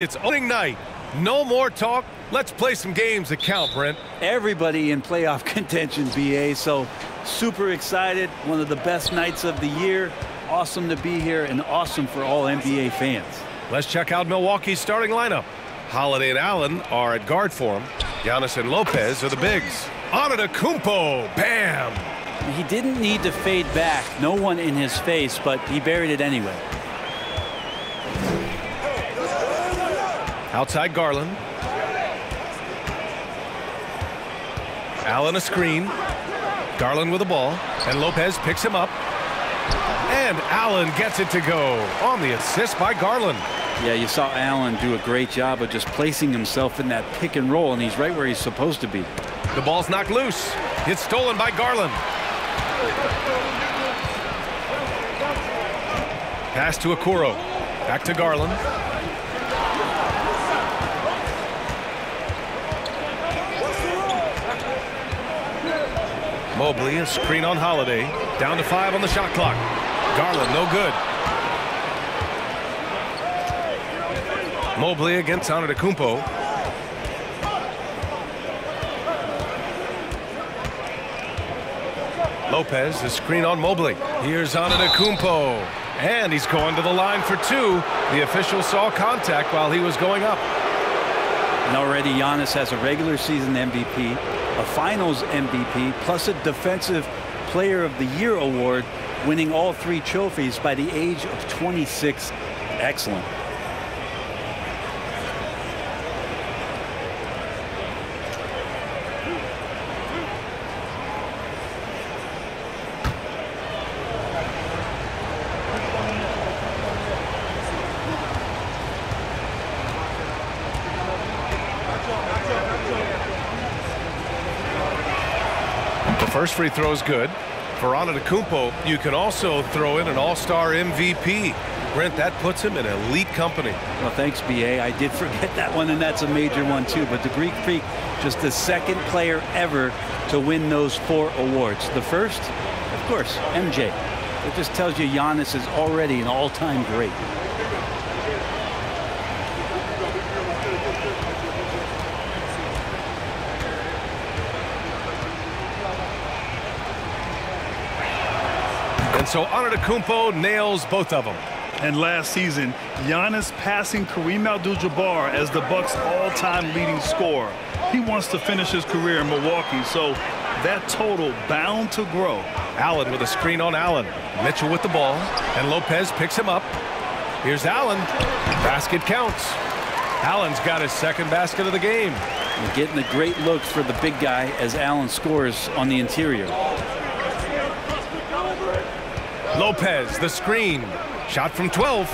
It's opening night. No more talk. Let's play some games that count, Brent. Everybody in playoff contention, BA, so super excited. One of the best nights of the year. Awesome to be here and awesome for all NBA fans. Let's check out Milwaukee's starting lineup. Holiday and Allen are at guard for him. Giannis and Lopez are the bigs. Antetokounmpo, bam! He didn't need to fade back. No one in his face, but he buried it anyway. Outside Garland. Allen a screen. Garland with the ball. And Lopez picks him up. And Allen gets it to go on the assist by Garland. Yeah, you saw Allen do a great job of just placing himself in that pick and roll, and he's right where he's supposed to be. The ball's knocked loose. It's stolen by Garland. Pass to Okoro. Back to Garland. Mobley, a screen on Holiday. Down to five on the shot clock. Garland, no good. Mobley against Antetokounmpo. Lopez, the screen on Mobley. Here's Antetokounmpo. And he's going to the line for two. The official saw contact while he was going up. And already Giannis has a regular season MVP, a finals MVP, plus a defensive player of the year award, winning all three trophies by the age of 26. Excellent. First free throw is good. For Antetokounmpo, you can also throw in an all-star MVP. Brent, that puts him in elite company. Well, thanks, B.A. I did forget that one, and that's a major one, too. But the Greek Freak, just the second player ever to win those four awards. The first, of course, MJ. It just tells you Giannis is already an all-time great. And so Antetokounmpo nails both of them. And last season, Giannis passing Kareem Abdul-Jabbar as the Bucks' all-time leading scorer. He wants to finish his career in Milwaukee, so that total bound to grow. Allen with a screen on Allen. Mitchell with the ball, and Lopez picks him up. Here's Allen. Basket counts. Allen's got his second basket of the game. We're getting a great look for the big guy as Allen scores on the interior. Lopez, the screen. Shot from 12.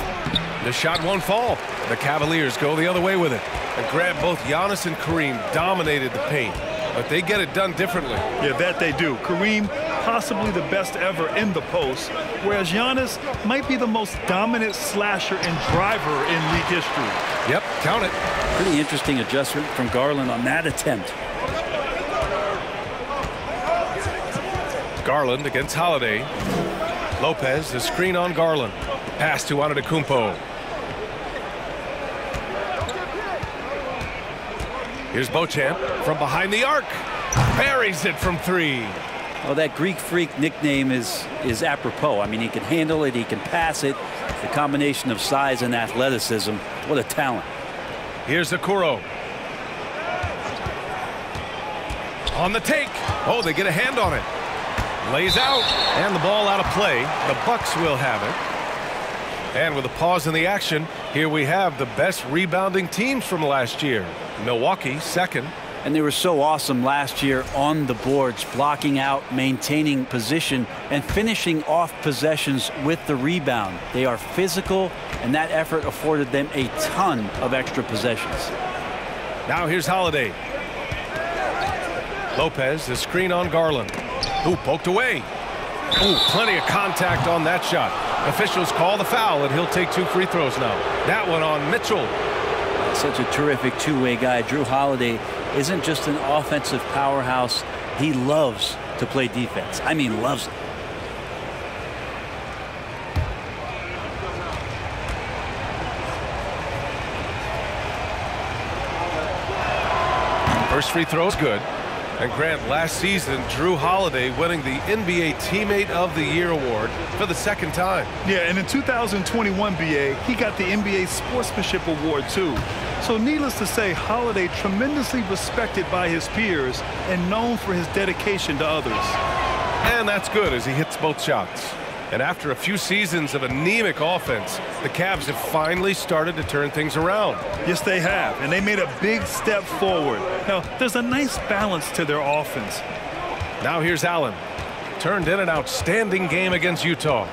The shot won't fall. The Cavaliers go the other way with it. And grab both Giannis and Kareem dominated the paint. But they get it done differently. Yeah, that they do. Kareem, possibly the best ever in the post, whereas Giannis might be the most dominant slasher and driver in league history. Yep, count it. Pretty interesting adjustment from Garland on that attempt. Garland against Holiday. Lopez, the screen on Garland. Pass to Antetokounmpo. Here's Beauchamp from behind the arc. Buries it from three. Well, that Greek Freak nickname is is apropos. I mean, he can handle it, he can pass it. The combination of size and athleticism, what a talent. Here's Okoro. On the take. Oh, they get a hand on it. Lays out, and the ball out of play. The Bucks will have it. And with a pause in the action, here we have the best rebounding teams from last year. Milwaukee, second. And they were so awesome last year on the boards, blocking out, maintaining position, and finishing off possessions with the rebound. They are physical, and that effort afforded them a ton of extra possessions. Now here's Holiday. Lopez, the screen on Garland. Ooh, poked away. Ooh, plenty of contact on that shot. Officials call the foul, and he'll take two free throws now. That one on Mitchell. Such a terrific two-way guy. Jrue Holiday isn't just an offensive powerhouse. He loves to play defense. I mean, loves it. First free throw is good. And Grant, last season, Jrue Holiday winning the NBA Teammate of the Year award for the second time. Yeah, and in 2021 BA, he got the NBA Sportsmanship Award too. So needless to say, Holiday tremendously respected by his peers and known for his dedication to others. And that's good as he hits both shots. And after a few seasons of anemic offense, the Cavs have finally started to turn things around. Yes, they have, and they made a big step forward. Now, there's a nice balance to their offense. Now here's Allen. Turned in an outstanding game against Utah.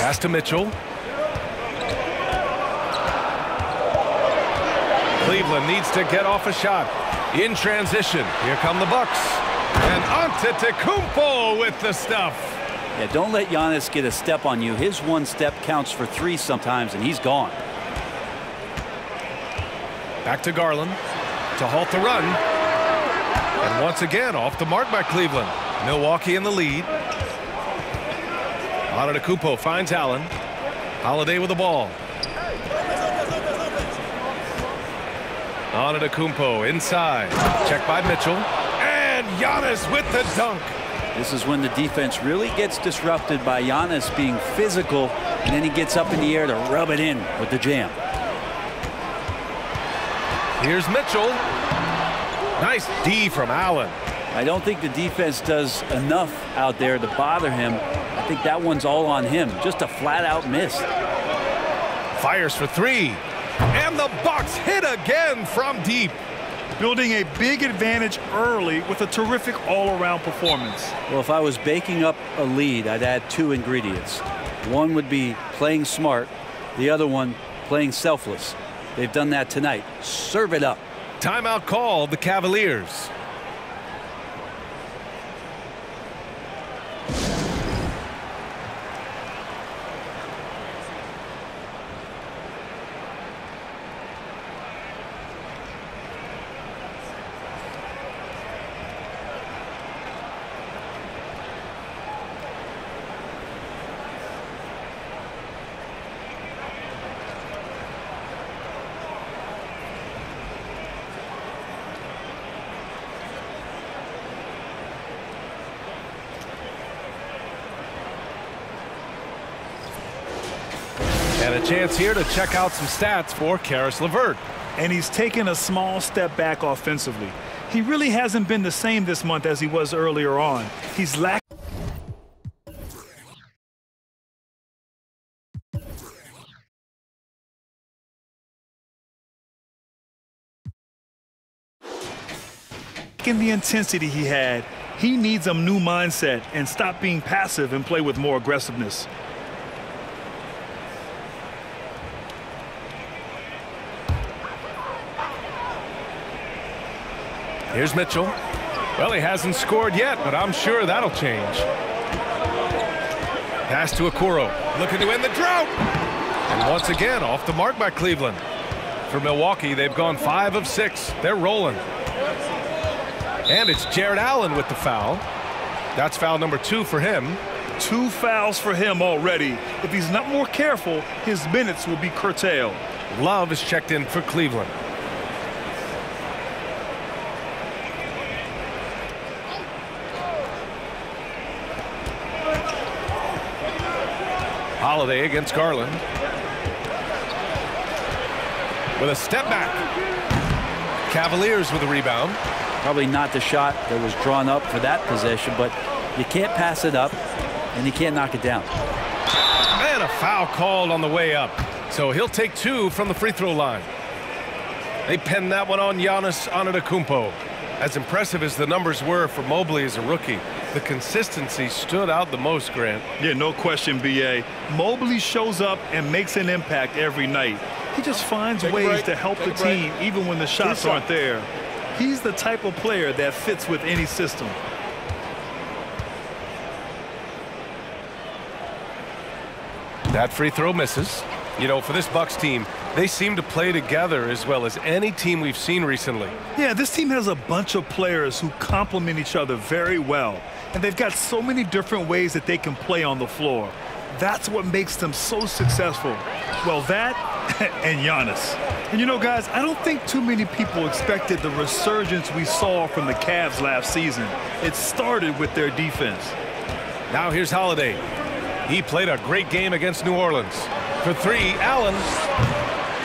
Pass to Mitchell. Cleveland needs to get off a shot. In transition, here come the Bucks. And Antetokounmpo with the stuff. Yeah, don't let Giannis get a step on you. His one step counts for three sometimes, and he's gone. Back to Garland to halt the run. And once again, off the mark by Cleveland. Milwaukee in the lead. Antetokounmpo finds Allen. Holiday with the ball. Antetokounmpo inside. Check by Mitchell. And Giannis with the dunk. This is when the defense really gets disrupted by Giannis being physical, and then he gets up in the air to rub it in with the jam. Here's Mitchell. Nice D from Allen. I don't think the defense does enough out there to bother him. I think that one's all on him. Just a flat-out miss. Fires for three. And the Bucks hit again from deep building a big advantage early with a terrific all-around performance. Well, if I was baking up a lead, I'd add two ingredients. One would be playing smart, the other one playing selfless. They've done that tonight. Serve it up. Timeout call, the Cavaliers. Chance here to check out some stats for Caris LeVert. And he's taken a small step back offensively. He really hasn't been the same this month as he was earlier on. He's lacking the intensity he had, he needs a new mindset and stop being passive and play with more aggressiveness. Here's Mitchell. Well, he hasn't scored yet, but I'm sure that'll change. Pass to Okoro. Looking to end the drought. And once again, off the mark by Cleveland. For Milwaukee, they've gone five of six. They're rolling. And it's Jarrett Allen with the foul. That's foul number two for him. Two fouls for him already. If he's not more careful, his minutes will be curtailed. Love is checked in for Cleveland. Holiday against Garland. With a step back. Cavaliers with a rebound. Probably not the shot that was drawn up for that possession, but you can't pass it up, and you can't knock it down. And a foul called on the way up. So he'll take two from the free throw line. They pinned that one on Giannis Antetokounmpo. As impressive as the numbers were for Mobley as a rookie, the consistency stood out the most, Grant. Yeah, no question, B.A. Mobley shows up and makes an impact every night. He just finds Take ways to help Take the team even when the shots aren't there. He's the type of player that fits with any system. That free throw misses. You know, for this Bucks team, they seem to play together as well as any team we've seen recently. Yeah, this team has a bunch of players who complement each other very well. And they've got so many different ways that they can play on the floor. That's what makes them so successful. Well, that and Giannis. And you know, guys, I don't think too many people expected the resurgence we saw from the Cavs last season. It started with their defense. Now here's Holiday. He played a great game against New Orleans. For three, Allen.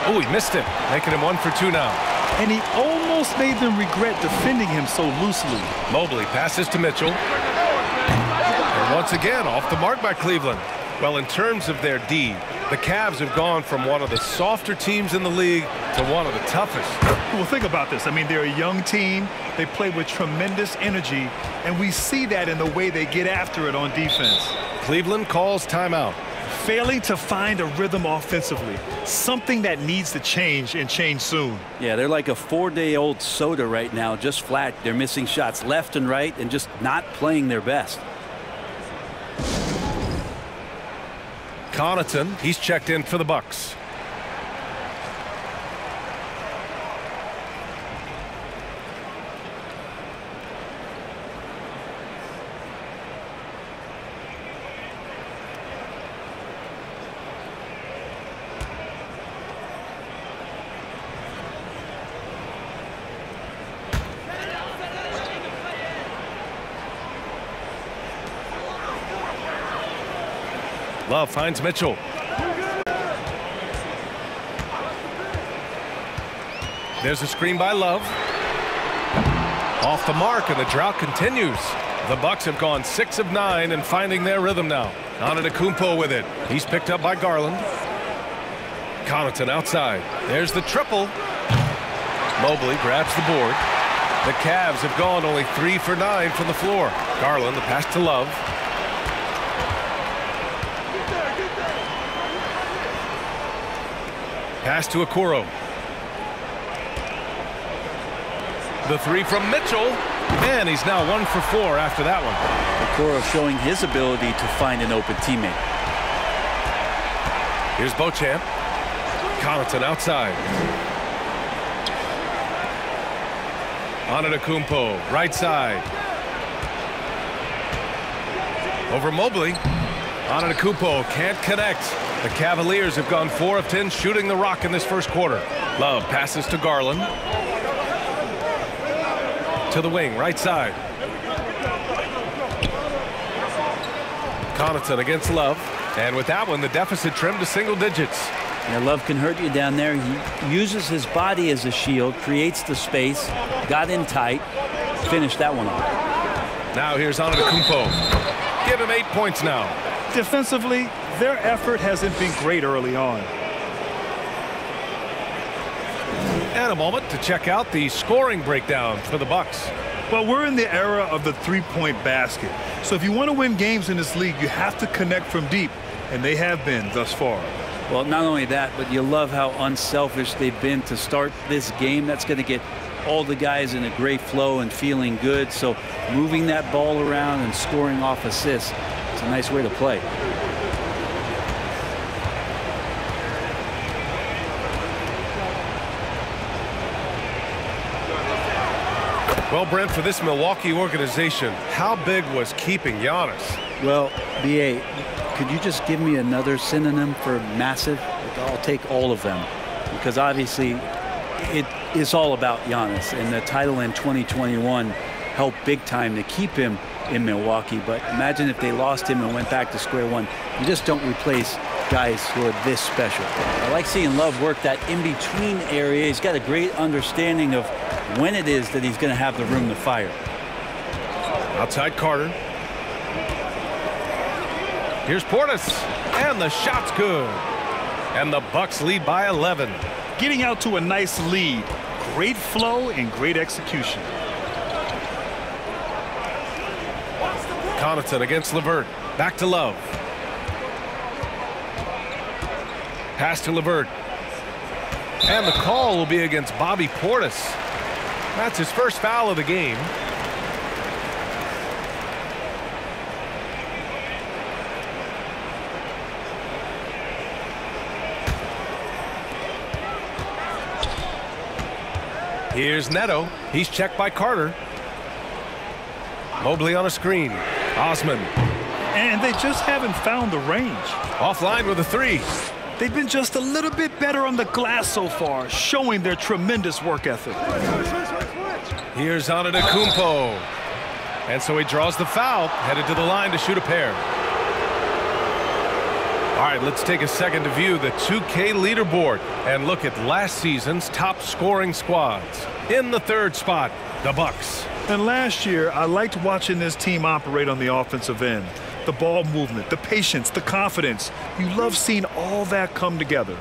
Oh, he missed it, making him one for two now. And he almost made them regret defending him so loosely. Mobley passes to Mitchell. And once again, off the mark by Cleveland. Well, in terms of their D, the Cavs have gone from one of the softer teams in the league to one of the toughest. Well, think about this. I mean, they're a young team. They play with tremendous energy, and we see that in the way they get after it on defense. Cleveland calls timeout. Failing to find a rhythm offensively, something that needs to change and change soon. Yeah, they're like a four-day-old soda right now, just flat. They're missing shots left and right and just not playing their best. Connaughton, he's checked in for the Bucks. Love finds Mitchell. There's a screen by Love. Off the mark, and the drought continues. The Bucks have gone six of nine and finding their rhythm now. Antetokounmpo with it. He's picked up by Garland. Connaughton outside. There's the triple. Mobley grabs the board. The Cavs have gone only three for nine from the floor. Garland, the pass to Love. Pass to Okoro. The three from Mitchell. And he's now one for four after that one. Okoro showing his ability to find an open teammate. Here's Beauchamp. Connaughton outside. Antetokounmpo, right side. Over Mobley. Antetokounmpo can't connect. The Cavaliers have gone 4 of 10 shooting the rock in this first quarter. Love passes to Garland. To the wing, right side. Connaughton against Love. And with that one, the deficit trimmed to single digits. Yeah, Love can hurt you down there. He uses his body as a shield, creates the space, got in tight, finished that one off. Now here's Antetokounmpo. Give him eight points now. Defensively, their effort hasn't been great early on. And a moment to check out the scoring breakdown for the Bucks. Well, we're in the era of the three-point basket. So if you want to win games in this league, you have to connect from deep, and they have been thus far. Well, not only that, but you love how unselfish they've been to start this game. That's going to get all the guys in a great flow and feeling good. So moving that ball around and scoring off assists, it's a nice way to play. Well, Brent, for this Milwaukee organization, how big was keeping Giannis? Well, BA, could you just give me another synonym for massive? I'll take all of them because obviously it is all about Giannis and the title in 2021 helped big time to keep him in Milwaukee. But imagine if they lost him and went back to square one. You just don't replace guys who are this special. I like seeing Love work that in-between area. He's got a great understanding of when it is that he's going to have the room to fire. Outside Carter. Here's Portis. And the shot's good. And the Bucks lead by 11. Getting out to a nice lead. Great flow and great execution. Connaughton against Levert. Back to Love. Pass to Levert. And the call will be against Bobby Portis. That's his first foul of the game. Here's Neto. He's checked by Carter. Mobley on a screen. Osman. And they just haven't found the range. Offline with a three. They've been just a little bit better on the glass so far, showing their tremendous work ethic. Here's Antetokounmpo. And so he draws the foul, headed to the line to shoot a pair. All right, let's take a second to view the 2K leaderboard and look at last season's top scoring squads. In the third spot, the Bucks. And last year, I liked watching this team operate on the offensive end. The ball movement, the patience, the confidence. You love seeing all that come together.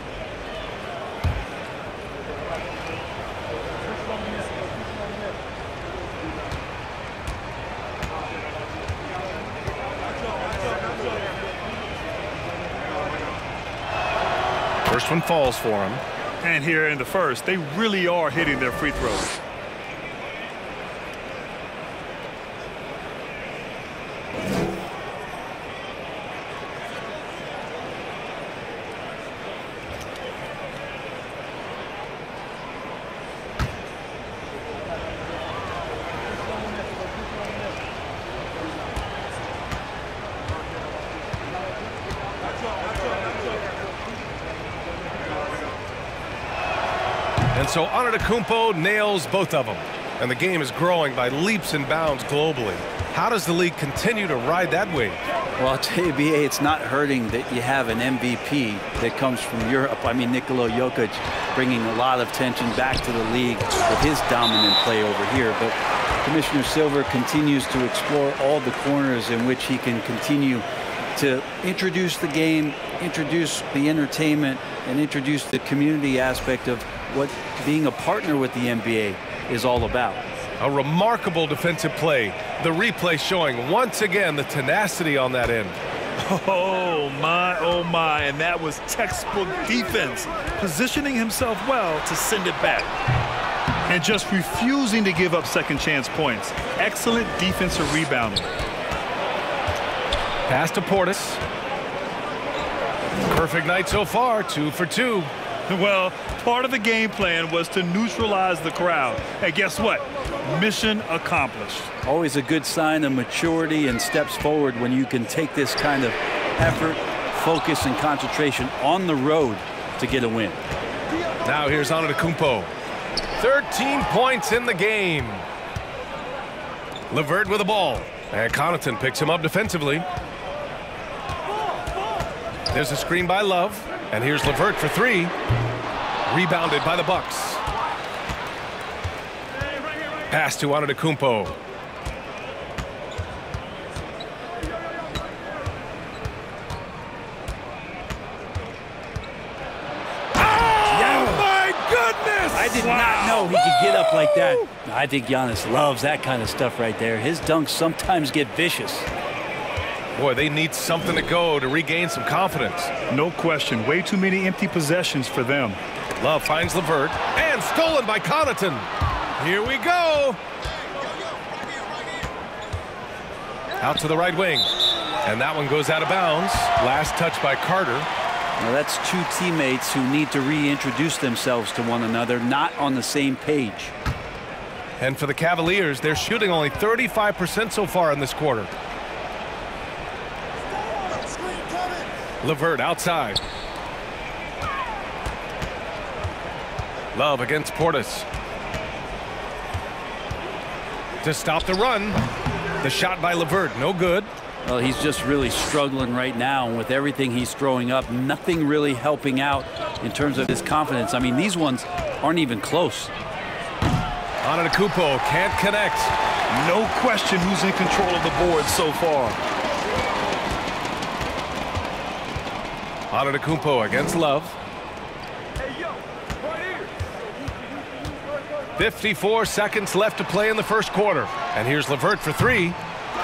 First one falls for him. And here in the first, they really are hitting their free throws. So Antetokounmpo nails both of them. And the game is growing by leaps and bounds globally. How does the league continue to ride that wave? Well, I'll tell you, BA, it's not hurting that you have an MVP that comes from Europe. I mean, Nikola Jokic bringing a lot of tension back to the league with his dominant play over here. But Commissioner Silver continues to explore all the corners in which he can continue to introduce the game, introduce the entertainment, and introduce the community aspect of what being a partner with the NBA is all about. A remarkable defensive play. The replay showing once again the tenacity on that end. Oh, my, oh, my. And that was textbook defense. Positioning himself well to send it back. And just refusing to give up second chance points. Excellent defensive rebounding. Pass to Portis. Perfect night so far, two for two. Well, part of the game plan was to neutralize the crowd. And guess what? Mission accomplished. Always a good sign of maturity and steps forward when you can take this kind of effort, focus, and concentration on the road to get a win. Now here's Antetokounmpo. 13 points in the game. Levert with the ball. And Connaughton picks him up defensively. There's a screen by Love. And here's Levert for three. Rebounded by the Bucks. Pass to Antetokounmpo. Oh, my goodness! I did not know he could get up like that. I think Giannis loves that kind of stuff right there. His dunks sometimes get vicious. Boy, they need something to go to regain some confidence. No question. Way too many empty possessions for them. Love finds Levert. And stolen by Connaughton. Here we go. Out to the right wing. And that one goes out of bounds. Last touch by Carter. Now that's two teammates who need to reintroduce themselves to one another, not on the same page. And for the Cavaliers, they're shooting only 35% so far in this quarter. Levert outside. Love against Portis. To stop the run. The shot by Levert, no good. Well, he's just really struggling right now. And with everything he's throwing up, nothing really helping out in terms of his confidence. I mean, these ones aren't even close. Antetokounmpo can't connect. No question who's in control of the board so far. Antetokounmpo against Love. 54 seconds left to play in the first quarter. And here's Levert for three.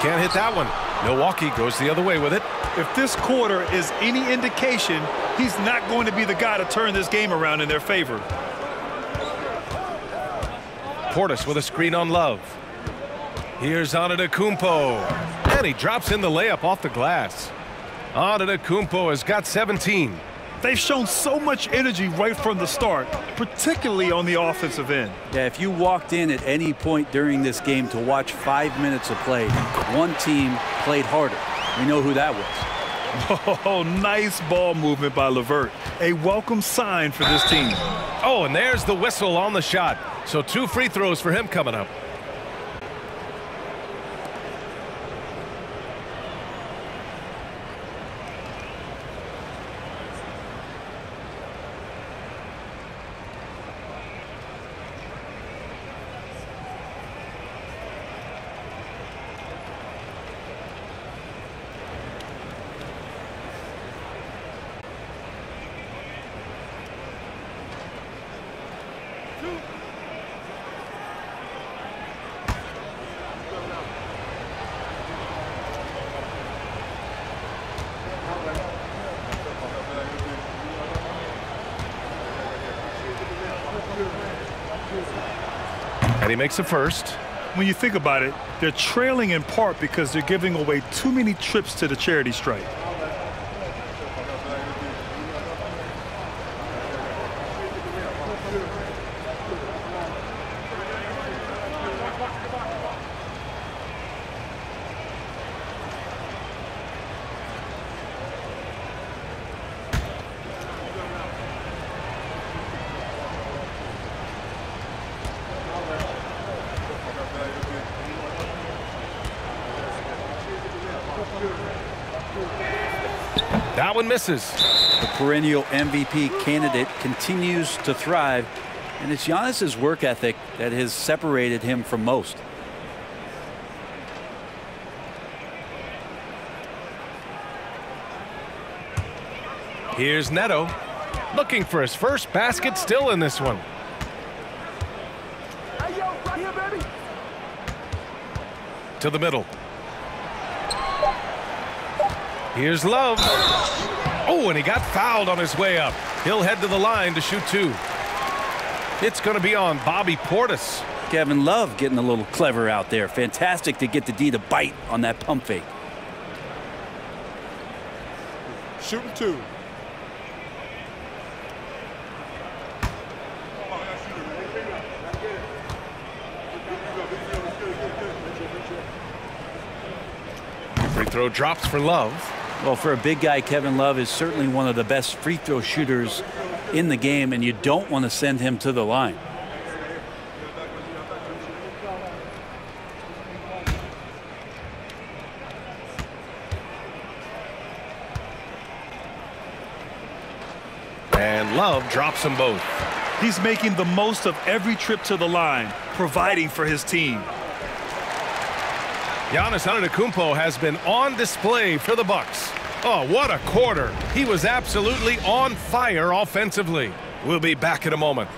Can't hit that one. Milwaukee goes the other way with it. If this quarter is any indication, he's not going to be the guy to turn this game around in their favor. Portis with a screen on Love. Here's Antetokounmpo. And he drops in the layup off the glass. Antetokounmpo has got 17. They've shown so much energy right from the start, particularly on the offensive end. Yeah, if you walked in at any point during this game to watch five minutes of play, one team played harder. We know who that was. Oh, nice ball movement by LeVert. A welcome sign for this team. Oh, and there's the whistle on the shot. So two free throws for him coming up. He makes the first. When you think about it, they're trailing in part because they're giving away too many trips to the charity stripe. That one misses. The perennial MVP candidate continues to thrive, and it's Giannis's work ethic that has separated him from most. Here's Neto looking for his first basket still in this one. To the middle. Here's Love. Oh, and he got fouled on his way up. He'll head to the line to shoot two. It's going to be on Bobby Portis. Kevin Love getting a little clever out there. Fantastic to get the D to bite on that pump fake. Shooting two. Free throw drops for Love. Well, for a big guy, Kevin Love is certainly one of the best free throw shooters in the game, and you don't want to send him to the line. And Love drops them both. He's making the most of every trip to the line, providing for his team. Giannis Antetokounmpo has been on display for the Bucks. Oh, what a quarter. He was absolutely on fire offensively. We'll be back in a moment.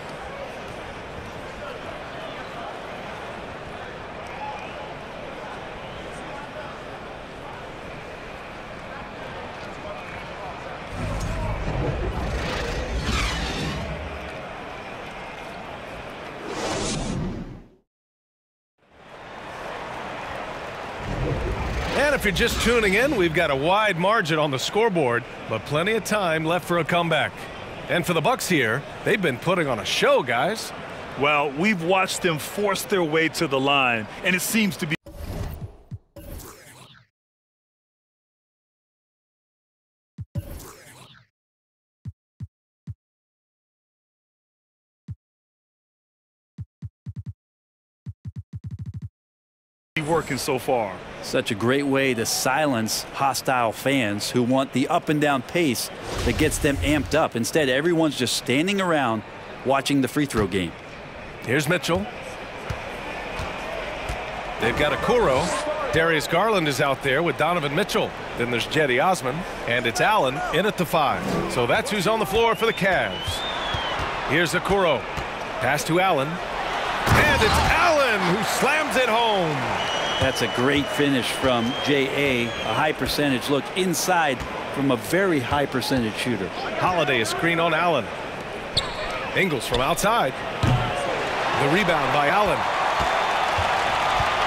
You're just tuning in, we've got a wide margin on the scoreboard, but plenty of time left for a comeback. And for the Bucks here, they've been putting on a show, guys. Well, we've watched them force their way to the line, and it seems to be working so far. Such a great way to silence hostile fans who want the up and down pace that gets them amped up. Instead, everyone's just standing around watching the free throw game. Here's Mitchell. They've got Okoro. Darius Garland is out there with Donovan Mitchell. Then there's Cedi Osman, and it's Allen in at the five. So that's who's on the floor for the Cavs. Here's Okoro. Pass to Allen. And it's Allen who slams it home. That's a great finish from J.A. A high percentage look inside from a very high percentage shooter. Holiday a screen on Allen. Ingles from outside. The rebound by Allen.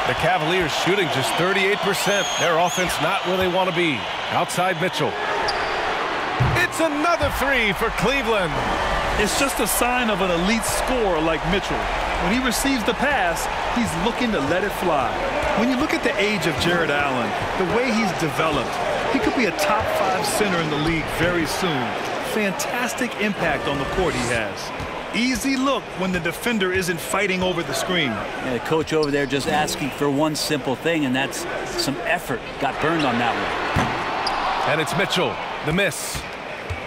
The Cavaliers shooting just 38%. Their offense not where they want to be. Outside Mitchell. It's another three for Cleveland. It's just a sign of an elite scorer like Mitchell. When he receives the pass, he's looking to let it fly. When you look at the age of Jarrett Allen, the way he's developed, he could be a top five center in the league very soon. Fantastic impact on the court he has. Easy look when the defender isn't fighting over the screen. And the coach over there just asking for one simple thing, and that's some effort. Got burned on that one. And it's Mitchell, the miss.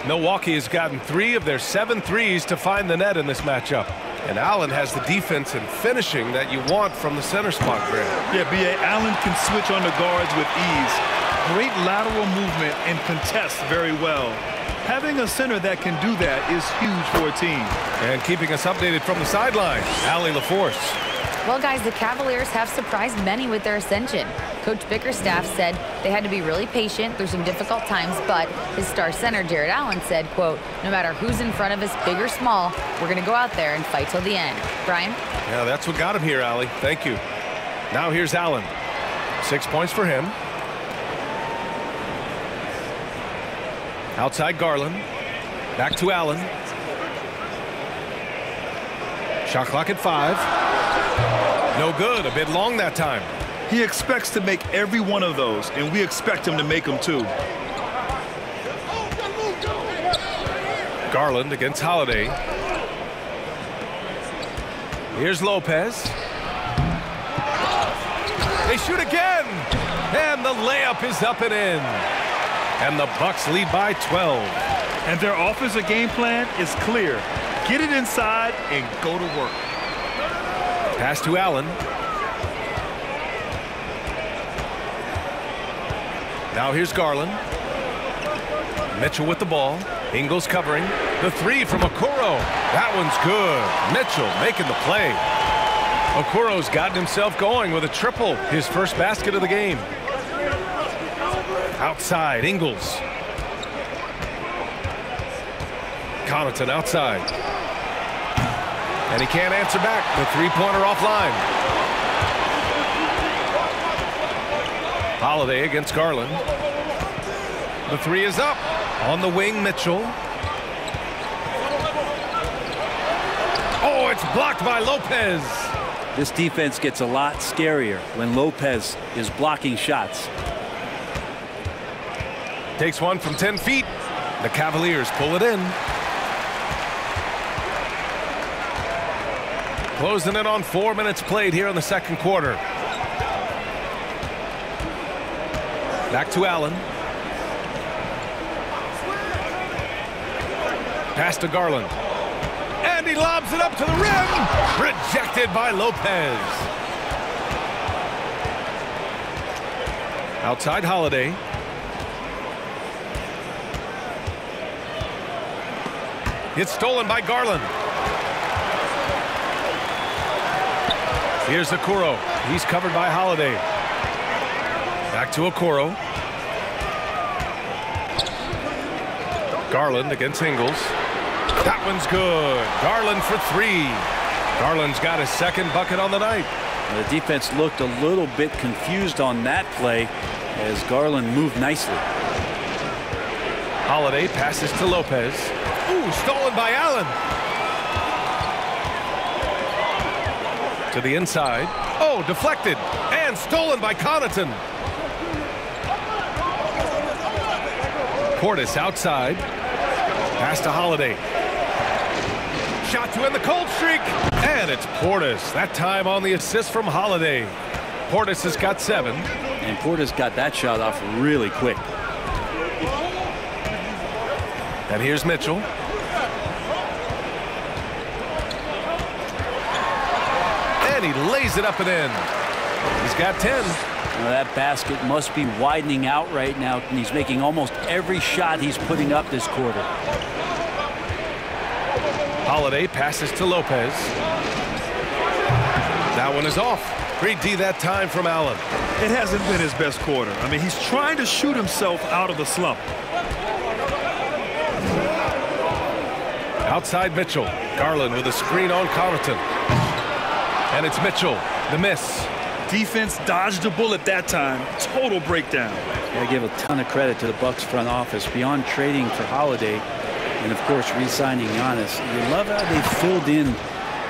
Milwaukee has gotten three of their seven threes to find the net in this matchup. And Allen has the defense and finishing that you want from the center spot, Grant. Yeah, B.A. Allen can switch on the guards with ease. Great lateral movement and contests very well. Having a center that can do that is huge for a team. And keeping us updated from the sideline, Allie LaForce. Well, guys, the Cavaliers have surprised many with their ascension. Coach Bickerstaff said they had to be really patient through some difficult times, but his star center, Jarrett Allen, said, quote, no matter who's in front of us, big or small, we're going to go out there and fight till the end. Brian? Yeah, that's what got him here, Allie. Thank you. Now here's Allen. Six points for him. Outside Garland. Back to Allen. Shot clock at five. No good. A bit long that time. He expects to make every one of those, and we expect him to make them too. Garland against Holiday. Here's Lopez. They shoot again. And the layup is up and in. And the Bucks lead by 12. And their offensive game plan is clear. Get it inside and go to work. Pass to Allen. Now here's Garland. Mitchell with the ball. Ingles covering. The three from Okoro. That one's good. Mitchell making the play. Okoro's gotten himself going with a triple. His first basket of the game. Outside, Ingles. Connaughton outside. And he can't answer back. The three-pointer offline. Holiday against Garland. The three is up. On the wing, Mitchell. Oh, it's blocked by Lopez. This defense gets a lot scarier when Lopez is blocking shots. Takes one from 10 feet. The Cavaliers pull it in. Closing in on four minutes played here in the second quarter. Back to Allen. Pass to Garland. And he lobs it up to the rim. Rejected by Lopez. Outside Holiday. It's stolen by Garland. Here's Okoro. He's covered by Holiday. Back to Okoro. Garland against Ingles. That one's good. Garland for three. Garland's got his second bucket on the night. The defense looked a little bit confused on that play as Garland moved nicely. Holiday passes to Lopez. Ooh, stolen by Allen. To the inside. Oh, deflected. And stolen by Connaughton. Portis outside. Pass to Holiday. Shot to end the cold streak. And it's Portis. That time on the assist from Holiday. Portis has got seven. And Portis got that shot off really quick. And here's Mitchell. And he lays it up and in. He's got 10. Now that basket must be widening out right now, and he's making almost every shot he's putting up this quarter. Holiday passes to Lopez. That one is off. Great D that time from Allen. It hasn't been his best quarter. I mean, he's trying to shoot himself out of the slump. Outside Mitchell. Garland with a screen on Connaughton. And it's Mitchell. The miss. Defense dodged a bullet that time. Total breakdown. I give a ton of credit to the Bucks front office. Beyond trading for Holiday and, of course, re-signing Giannis, you love how they filled in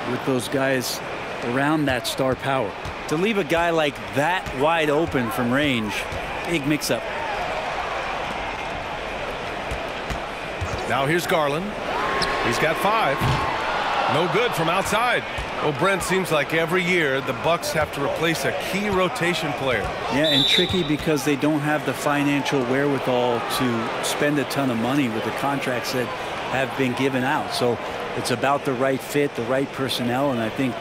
with those guys around that star power. To leave a guy like that wide open from range, big mix-up. Now here's Garland. He's got five. No good from outside. Well, Brent, seems like every year the Bucks have to replace a key rotation player. Yeah, and tricky because they don't have the financial wherewithal to spend a ton of money with the contracts that have been given out. So it's about the right fit, the right personnel, and I think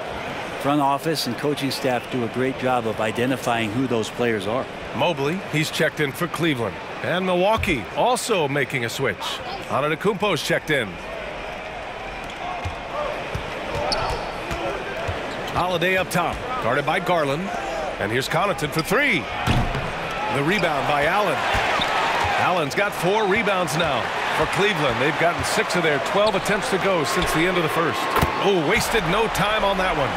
front office and coaching staff do a great job of identifying who those players are. Mobley, he's checked in for Cleveland. And Milwaukee also making a switch. Antetokounmpo's checked in. Holiday up top, guarded by Garland. And here's Connaughton for three. The rebound by Allen. Allen's got four rebounds now for Cleveland. They've gotten six of their 12 attempts to go since the end of the first. Oh, wasted no time on that one.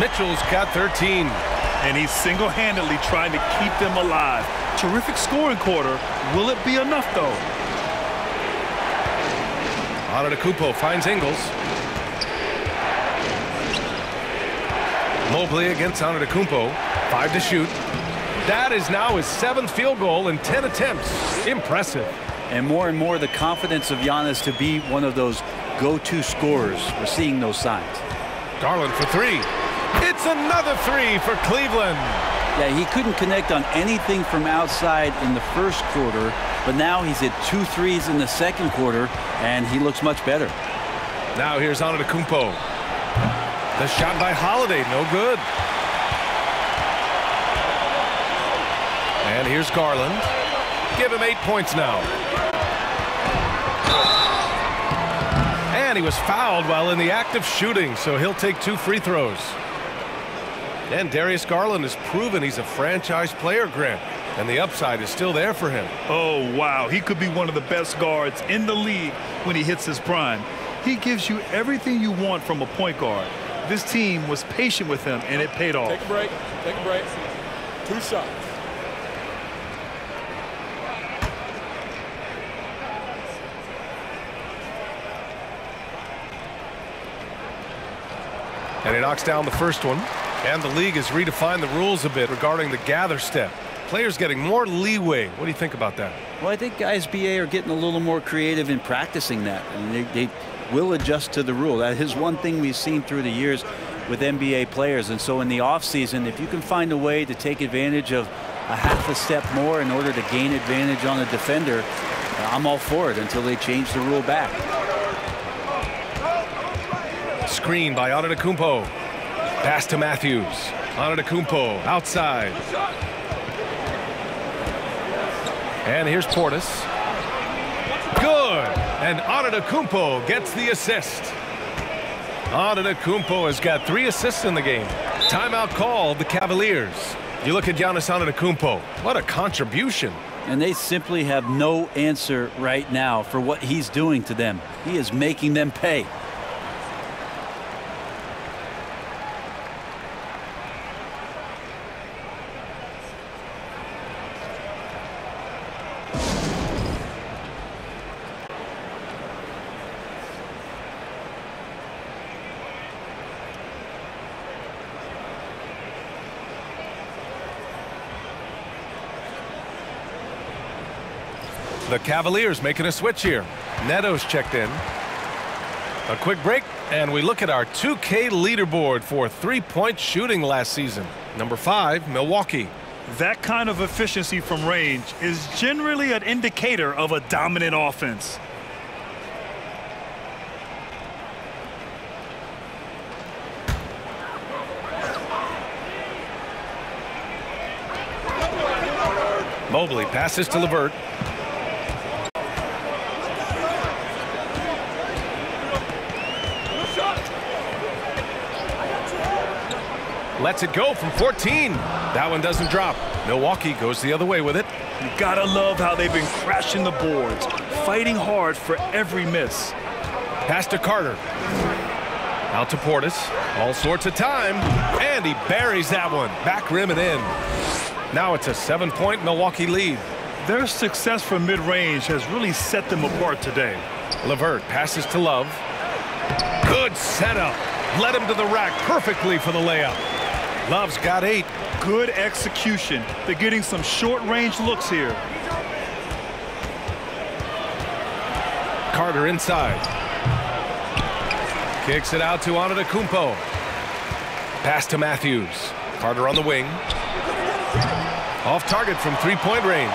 Mitchell's got 13. And he's single-handedly trying to keep them alive. Terrific scoring quarter. Will it be enough, though? Antetokounmpo finds Ingles. Mobley against Antetokounmpo. Five to shoot. That is now his seventh field goal in 10 attempts. Impressive. And more and more the confidence of Giannis to be one of those go-to scorers. We're seeing those signs. Garland for three. It's another three for Cleveland. Yeah, he couldn't connect on anything from outside in the first quarter, but now he's hit two threes in the second quarter, and he looks much better. Now here's Antetokounmpo. The shot by Holiday, no good. And here's Garland. Give him eight points now. And he was fouled while in the act of shooting, so he'll take two free throws. And Darius Garland has proven he's a franchise player, Grant, and the upside is still there for him. Oh, wow. He could be one of the best guards in the league when he hits his prime. He gives you everything you want from a point guard. This team was patient with him, and it paid off. Take a break. Take a break. Two shots. And he knocks down the first one. And the league has redefined the rules a bit regarding the gather step. Players getting more leeway. What do you think about that? Well, I think guys BA are getting a little more creative in practicing that. and they, they will adjust to the rule. That is one thing we've seen through the years with NBA players. And so in the offseason, if you can find a way to take advantage of a half a step more in order to gain advantage on a defender, uh, I'm all for it until they change the rule back. Screen by Antetokounmpo. Pass to Matthews. Antetokounmpo outside. And here's Portis. And Antetokounmpo gets the assist. Antetokounmpo has got three assists in the game. Timeout called the Cavaliers. You look at Giannis Antetokounmpo. What a contribution. And they simply have no answer right now for what he's doing to them. He is making them pay. Cavaliers making a switch here. Neto's checked in. A quick break, and we look at our 2K leaderboard for three-point shooting last season. Number five, Milwaukee. That kind of efficiency from range is generally an indicator of a dominant offense. Mobley passes to Levert. Lets it go from 14. That one doesn't drop. Milwaukee goes the other way with it. You gotta love how they've been crashing the boards, fighting hard for every miss. Pass to Carter. Out to Portis. All sorts of time. And he buries that one. Back rim and in. Now it's a seven-point Milwaukee lead. Their success from mid-range has really set them apart today. Levert passes to Love. Good setup. Led him to the rack perfectly for the layup. Love's got eight. Good execution. They're getting some short-range looks here. Carter inside. Kicks it out to Antetokounmpo. Pass to Matthews. Carter on the wing. Off target from three-point range.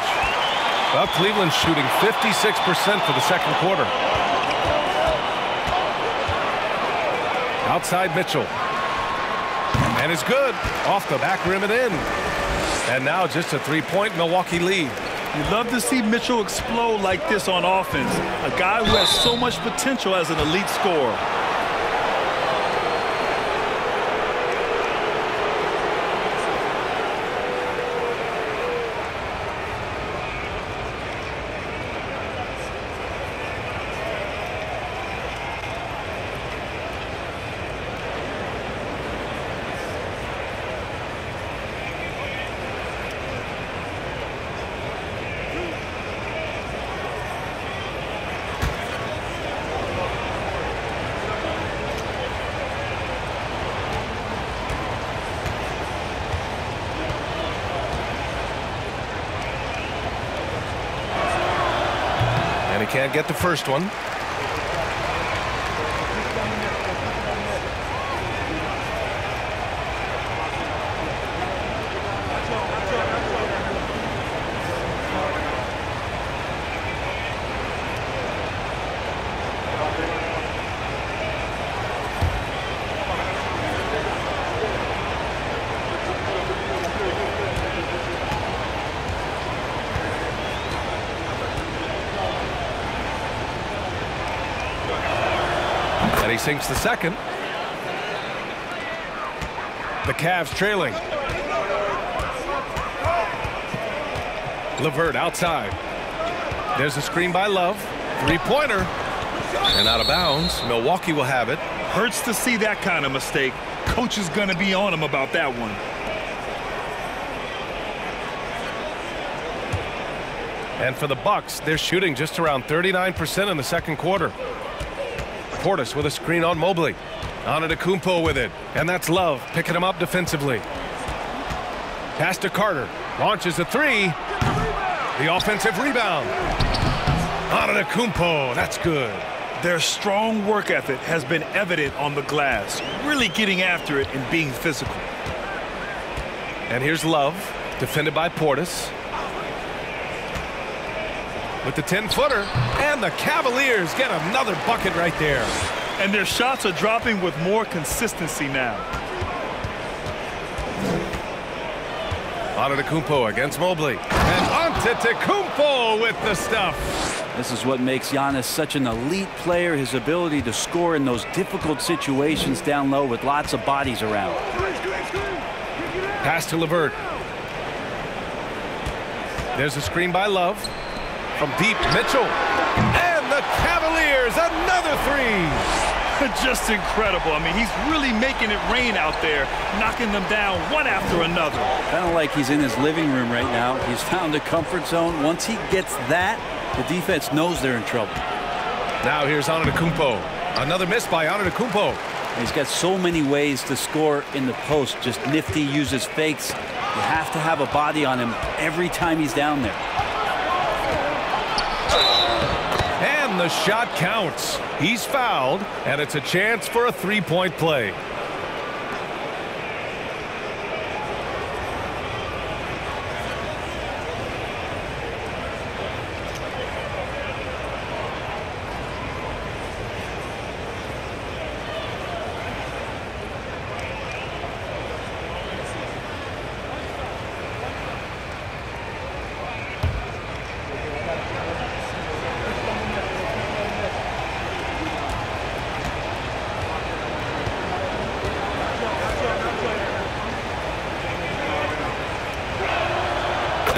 Well, Cleveland's shooting 56% for the second quarter. Outside Mitchell. And it's good. Off the back rim and in. And now just a three-point Milwaukee lead. You love to see Mitchell explode like this on offense. A guy who has so much potential as an elite scorer. Get the first one. Sinks the second. The Cavs trailing. Levert outside. There's a screen by Love. Three-pointer. And out of bounds. Milwaukee will have it. Hurts to see that kind of mistake. Coach is going to be on him about that one. And for the Bucks, they're shooting just around 39% in the second quarter. Portis with a screen on Mobley. Antetokounmpo with it. And that's Love picking him up defensively. Pass to Carter. Launches a three. The offensive rebound. Antetokounmpo. That's good. Their strong work ethic has been evident on the glass. Really getting after it and being physical. And here's Love, defended by Portis. With the 10-footer, and the Cavaliers get another bucket right there. And their shots are dropping with more consistency now. Antetokounmpo against Mobley. And Antetokounmpo with the stuff. This is what makes Giannis such an elite player, his ability to score in those difficult situations down low with lots of bodies around. Pass to Levert. There's a screen by Love. From deep, Mitchell. And the Cavaliers, another three. Just incredible. I mean, he's really making it rain out there, knocking them down one after another. Kind of like he's in his living room right now. He's found a comfort zone. Once he gets that, the defense knows they're in trouble. Now here's Antetokounmpo. Another miss by Antetokounmpo. He's got so many ways to score in the post. Just nifty, uses fakes. You have to have a body on him every time he's down there. And the shot counts. He's fouled, and it's a chance for a three-point play.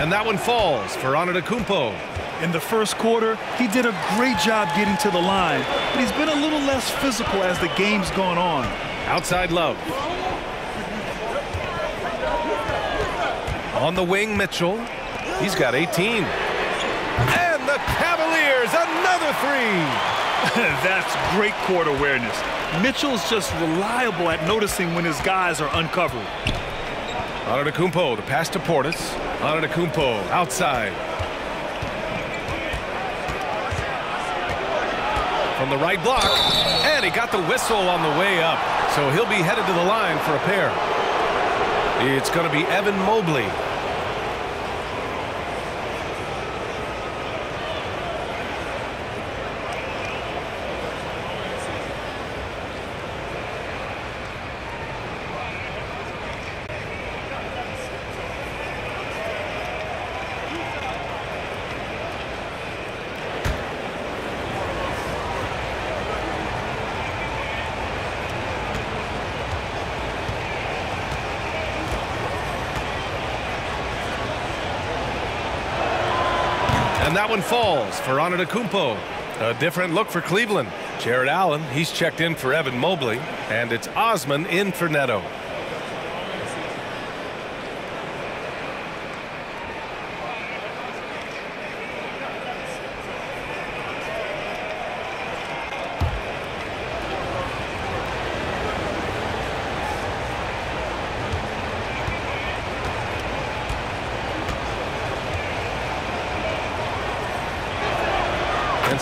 And that one falls for Antetokounmpo. In the first quarter, he did a great job getting to the line, but he's been a little less physical as the game's gone on. Outside Love. On the wing, Mitchell. He's got 18. And the Cavaliers, another another three. That's great court awareness. Mitchell's just reliable at noticing when his guys are uncovered. Antetokounmpo, the pass to Portis. Antetokounmpo outside. From the right block, and he got the whistle on the way up. So he'll be headed to the line for a pair. It's going to be Evan Mobley that one falls for Antetokounmpo. A different look for Cleveland. Jarrett Allen, he's checked in for Evan Mobley. And it's Osman in for Neto.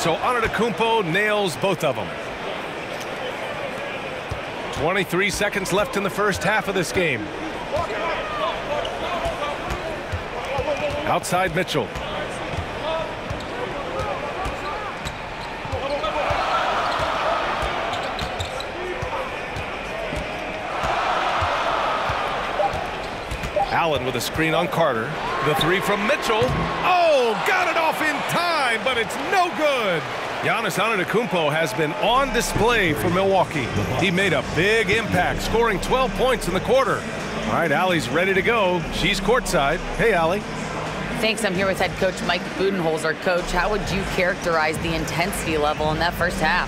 So Antetokounmpo nails both of them. 23 seconds left in the first half of this game. Outside Mitchell. Allen with a screen on Carter. The three from Mitchell. Oh, got it off in time, but it's no good. Giannis Antetokounmpo has been on display for Milwaukee. He made a big impact, scoring 12 points in the quarter. All right, Allie's ready to go. She's courtside. Hey, Allie. Thanks. I'm here with head coach Mike Budenholzer. Coach, how would you characterize the intensity level in that first half?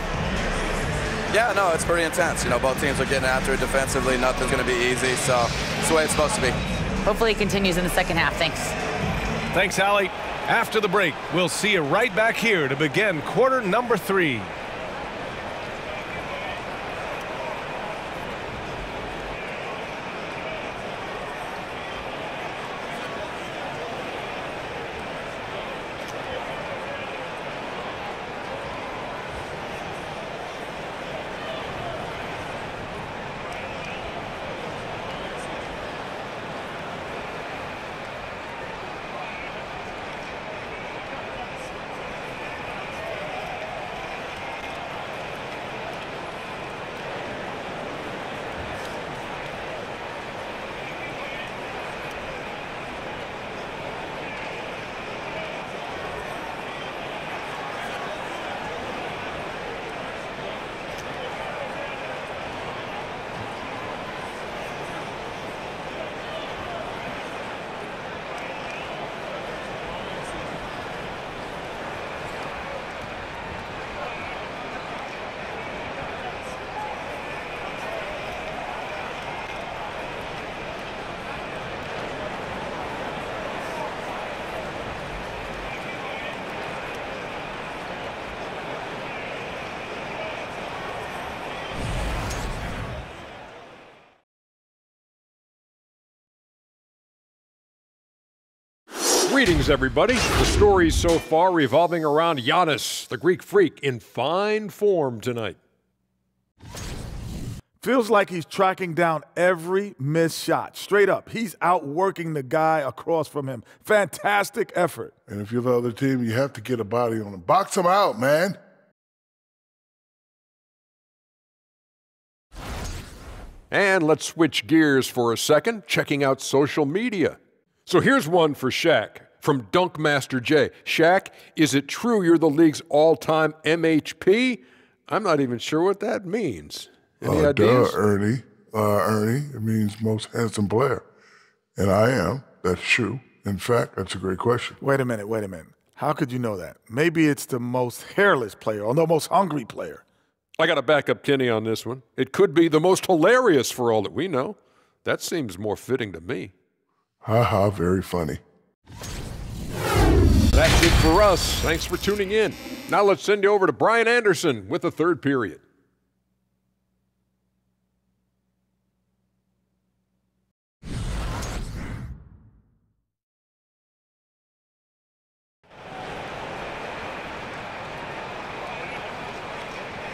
Yeah, no, it's pretty intense. You know, both teams are getting after it defensively. Nothing's going to be easy, so it's the way it's supposed to be. Hopefully it continues in the second half. Thanks. Thanks, Allie. After the break, we'll see you right back here to begin quarter number three. Greetings, everybody. The stories so far revolving around Giannis, the Greek freak, in fine form tonight. Feels like he's tracking down every missed shot. Straight up, he's outworking the guy across from him. Fantastic effort. And if you're the other team, you have to get a body on him. Box him out, man. And let's switch gears for a second, checking out social media. So here's one for Shaq from Dunkmaster J. Shaq, is it true you're the league's all time MHP? I'm not even sure what that means. Any uh, ideas? Duh, Ernie. Uh, Ernie, it means most handsome player. And I am. That's true. In fact, that's a great question. Wait a minute, wait a minute. How could you know that? Maybe it's the most hairless player or the most hungry player. I got to back up Kenny on this one. It could be the most hilarious for all that we know. That seems more fitting to me. Ha ha, very funny. That's it for us. Thanks for tuning in. Now let's send you over to Brian Anderson with the third period.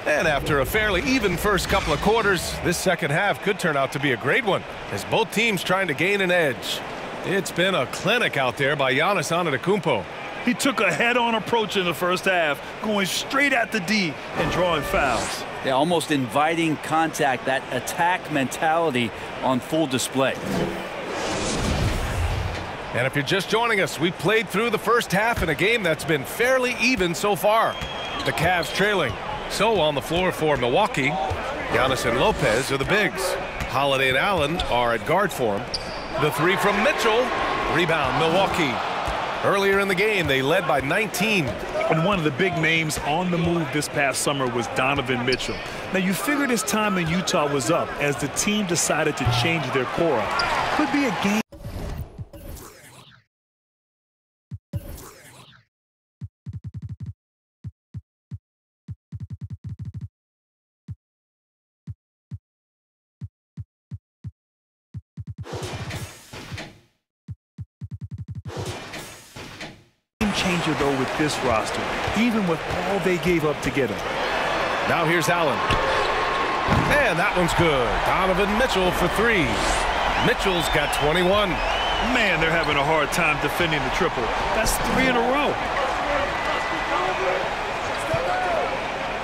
And after a fairly even first couple of quarters, this second half could turn out to be a great one as both teams trying to gain an edge. It's been a clinic out there by Giannis Antetokounmpo. He took a head-on approach in the first half, going straight at the D and drawing fouls. Yeah, almost inviting contact, that attack mentality on full display. And if you're just joining us, we played through the first half in a game that's been fairly even so far. The Cavs trailing. So on the floor for Milwaukee, Giannis and Lopez are the bigs. Holiday and Allen are at guard for form. The three from Mitchell. Rebound, Milwaukee. Earlier in the game, they led by 19. And one of the big names on the move this past summer was Donovan Mitchell. Now, you figured his time in Utah was up as the team decided to change their core. Could be a game. Changer, though, with this roster, even with all they gave up to get him. Now here's Allen. And that one's good. Donovan Mitchell for three. Mitchell's got 21. Man, they're having a hard time defending the triple. That's three in a row.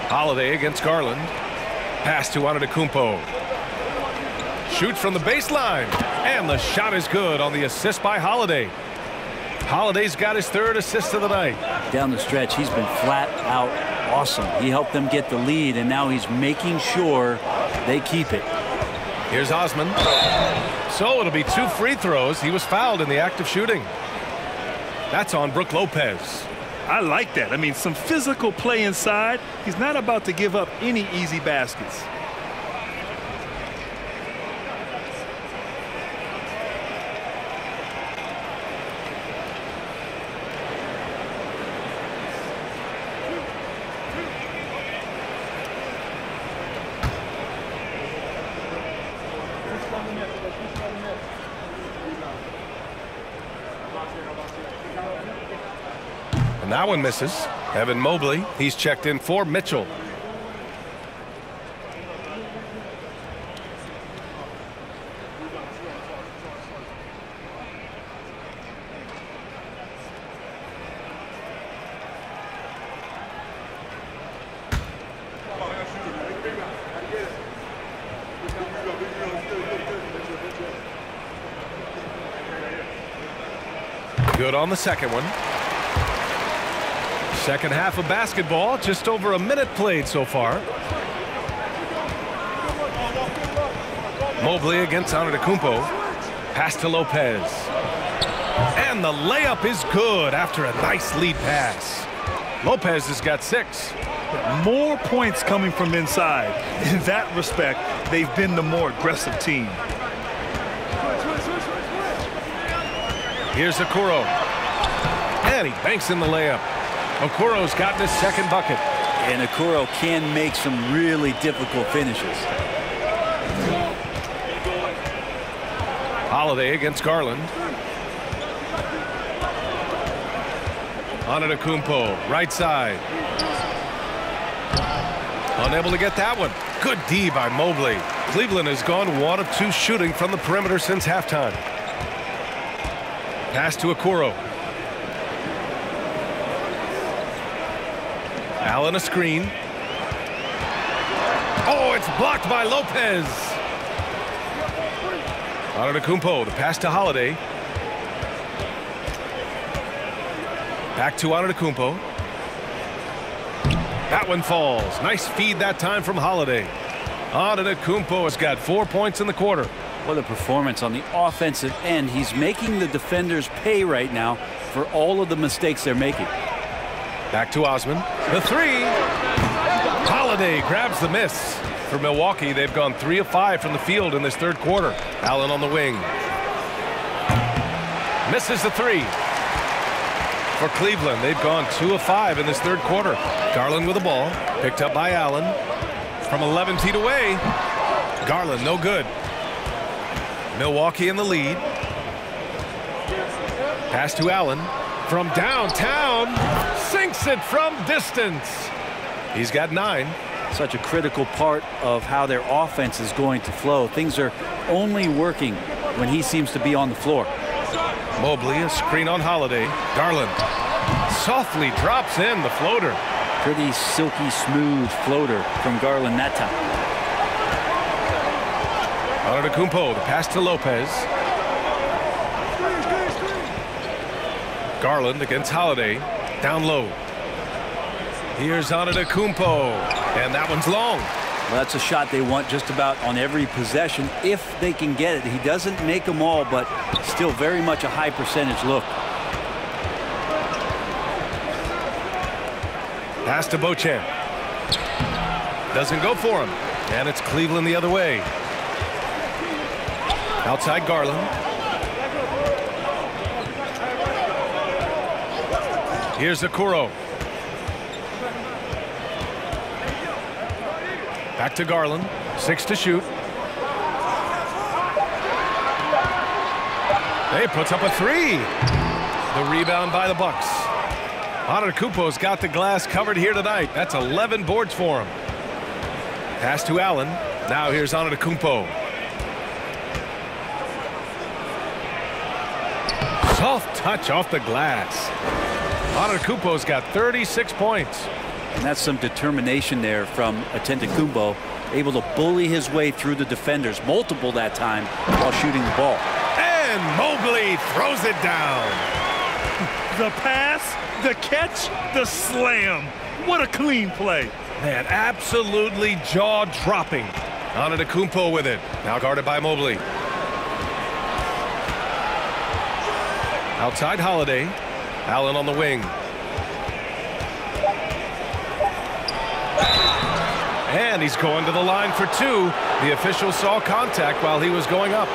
Holiday against Garland. Pass to Antetokounmpo. Shoots from the baseline. And the shot is good on the assist by Holiday. Holiday's got his third assist of the night. Down the stretch, he's been flat out awesome. He helped them get the lead, and now he's making sure they keep it. Here's Osman. So it'll be two free throws. He was fouled in the act of shooting. That's on Brook Lopez. I like that. I mean, some physical play inside. He's not about to give up any easy baskets. That one misses. Evan Mobley, he's checked in for Mitchell. Good on the second one. Second half of basketball, just over a minute played so far. Mobley against Antetokounmpo. Pass to Lopez. And the layup is good after a nice lead pass. Lopez has got six. More points coming from inside. In that respect, they've been the more aggressive team. Here's Okoro. And he banks in the layup. Okoro's gotten his second bucket. And Okoro can make some really difficult finishes. Holiday against Garland. Antetokounmpo, right side. Unable to get that one. Good D by Mobley. Cleveland has gone one of two shooting from the perimeter since halftime. Pass to Okoro. Allen a screen. Oh, it's blocked by Lopez. Antetokounmpo, the pass to Holiday. Back to Antetokounmpo. That one falls. Nice feed that time from Holiday. Antetokounmpo has got four points in the quarter. What a performance on the offensive end. He's making the defenders pay right now for all of the mistakes they're making. Back to Osman. The three. Holiday grabs the miss. For Milwaukee, they've gone three of five from the field in this third quarter. Allen on the wing. Misses the three. for Cleveland. They've gone two of five in this third quarter. Garland with the ball, picked up by Allen from 11 feet away. Garland, no good. Milwaukee in the lead. Pass to Allen from downtown. Sinks it from distance. He's got nine. Such a critical part of how their offense is going to flow. Things are only working when he seems to be on the floor. Mobley, a screen on Holiday. Garland softly drops in the floater. Pretty silky smooth floater from Garland that time. Antetokounmpo, the pass to Lopez. Garland against Holiday, down low. Here's Antetokounmpo, and that one's long. Well, that's a shot they want just about on every possession if they can get it. He doesn't make them all, but still very much a high percentage look. Pass to Beauchamp. Doesn't go for him. And it's Cleveland the other way. Outside Garland. Here's Okoro. Back to Garland. Six to shoot. He puts up a three. The rebound by the Bucks. Antetokounmpo's got the glass covered here tonight. That's 11 boards for him. Pass to Allen. Now here's Antetokounmpo. Soft touch off the glass. Antetokounmpo's got 36 points. And that's some determination there from Antetokounmpo, able to bully his way through the defenders, multiple that time, while shooting the ball. And Mobley throws it down. The pass, the catch, the slam. What a clean play. Man, absolutely jaw-dropping. Antetokounmpo with it. Now guarded by Mobley. Outside Holiday. Allen on the wing. And he's going to the line for two. The official saw contact while he was going up.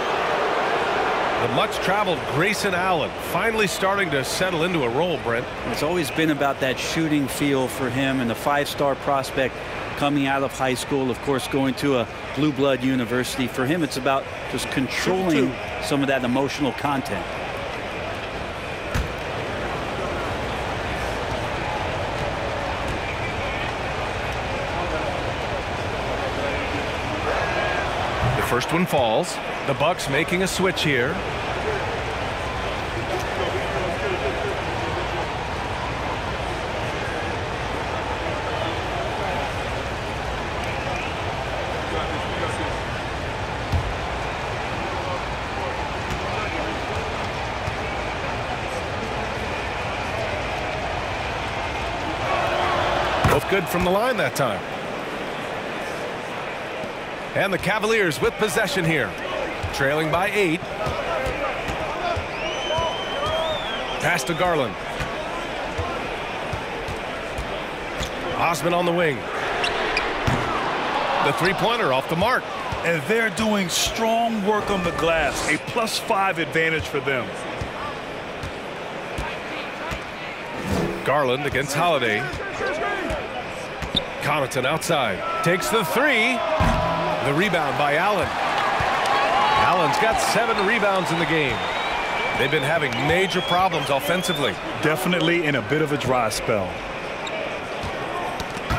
The much-traveled Grayson Allen finally starting to settle into a role, Brent. It's always been about that shooting feel for him and the five-star prospect coming out of high school, of course, going to a blue blood university. For him, it's about just controlling some of that emotional content. First one falls. The Bucks making a switch here. Both good from the line that time. And the Cavaliers with possession here. Trailing by eight. Pass to Garland. Osman on the wing. The three-pointer off the mark. And they're doing strong work on the glass. A plus five advantage for them. Garland against Holiday. Connaughton outside. Takes the three. The rebound by Allen. Allen's got seven rebounds in the game. They've been having major problems offensively. Definitely in a bit of a dry spell.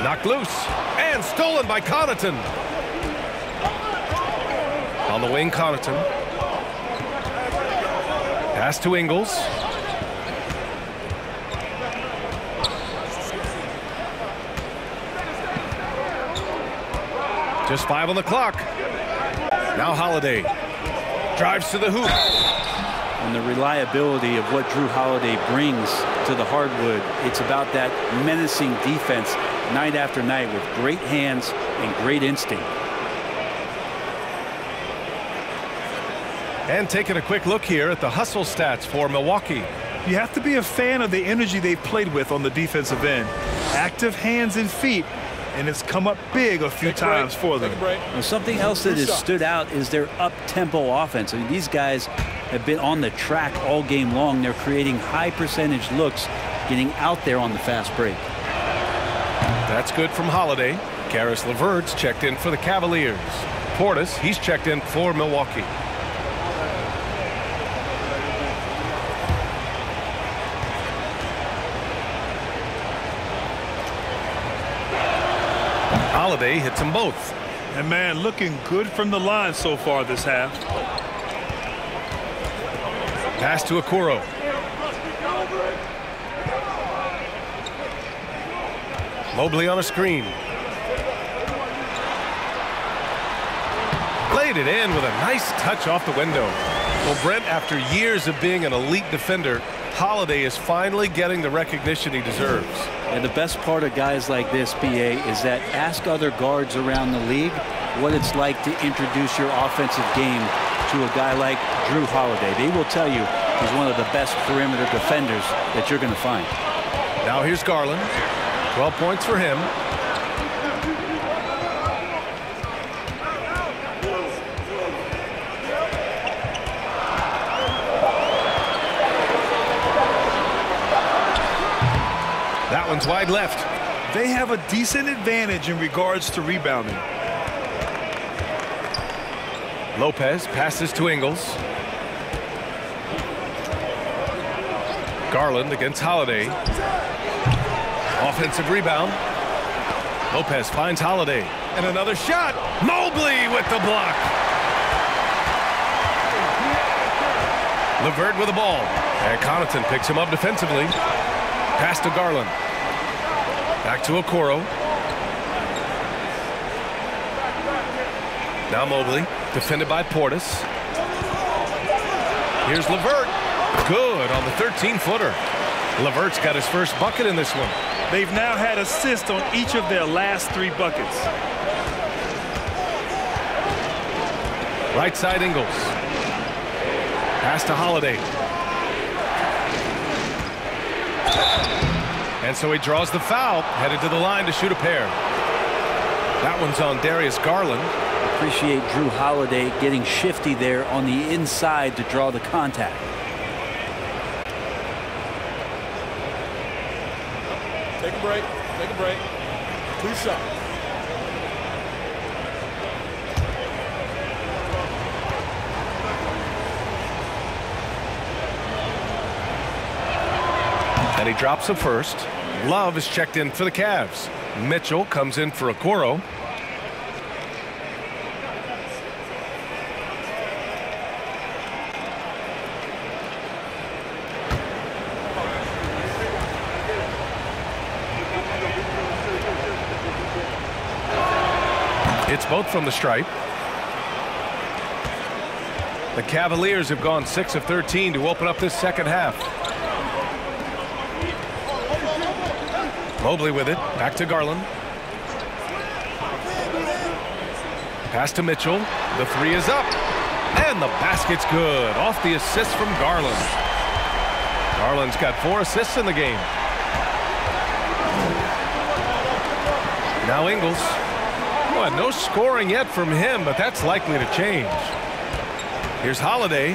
Knocked loose and stolen by Connaughton. On the wing, Connaughton. Pass to Ingles. Just five on the clock. Now Holiday drives to the hoop. And the reliability of what Jrue Holiday brings to the hardwood, it's about that menacing defense night after night with great hands and great instinct. And taking a quick look here at the hustle stats for Milwaukee. You have to be a fan of the energy they've played with on the defensive end. Active hands and feet, and it's come up big a few Take times break. for them. Take a break. Now, something else that has stood out is their up-tempo offense. I mean, these guys have been on the track all game long. They're creating high percentage looks getting out there on the fast break. That's good from Holiday. Caris LeVert's checked in for the Cavaliers. Portis, he's checked in for Milwaukee. Hits them both. And man, looking good from the line so far this half. Pass to Okoro. Mobley on a screen. Laid it in with a nice touch off the window. Well, Brent, after years of being an elite defender, Holiday is finally getting the recognition he deserves. And the best part of guys like this, BA, is that ask other guards around the league what it's like to introduce your offensive game to a guy like Jrue Holiday. They will tell you he's one of the best perimeter defenders that you're going to find. Now here's Garland. 12 points for him. Wide left. They have a decent advantage in regards to rebounding. Lopez passes to Ingles. Garland against Holiday. Offensive rebound. Lopez finds Holiday. And another shot. Mobley with the block. LeVert with the ball. And Connaughton picks him up defensively. Pass to Garland. Back to Okoro. Now Mobley, defended by Portis. Here's LeVert. Good on the 13-footer. LeVert's got his first bucket in this one. They've now had assists on each of their last three buckets. Right side Ingles. Pass to Holiday. And so he draws the foul, headed to the line to shoot a pair. That one's on Darius Garland. Appreciate Jrue Holiday getting shifty there on the inside to draw the contact. Take a break. Take a break. Two shots. And he drops a first. Love is checked in for the Cavs. Mitchell comes in for Okoro. It's both from the stripe. The Cavaliers have gone 6 of 13 to open up this second half. Mobley with it. Back to Garland. Pass to Mitchell. The three is up. And the basket's good. Off the assist from Garland. Garland's got four assists in the game. Now Ingles. No scoring yet from him, but that's likely to change. Here's Holiday.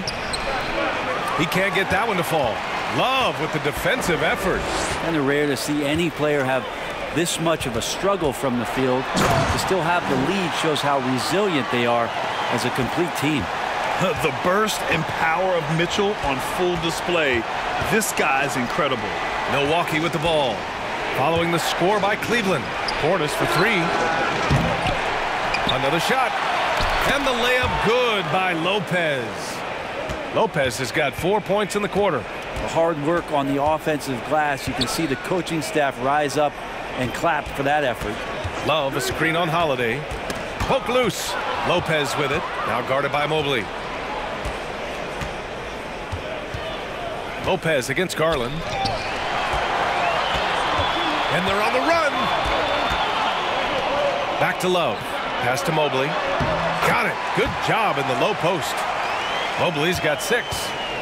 He can't get that one to fall. Love with the defensive effort. Kind of rare to see any player have this much of a struggle from the field. To still have the lead shows how resilient they are as a complete team. The burst and power of Mitchell on full display. This guy's incredible. Milwaukee with the ball. Following the score by Cleveland. Portis for three. Another shot. And the layup good by Lopez. Lopez has got four points in the quarter. The hard work on the offensive glass. You can see the coaching staff rise up and clap for that effort. Love a screen on Holiday. Poke loose. Lopez with it. Now guarded by Mobley. Lopez against Garland. And they're on the run. Back to Love. Pass to Mobley. Got it. Good job in the low post. Mobley's got six.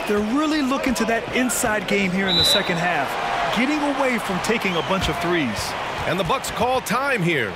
They're really looking to that inside game here in the second half, getting away from taking a bunch of threes. And the Bucks call time here.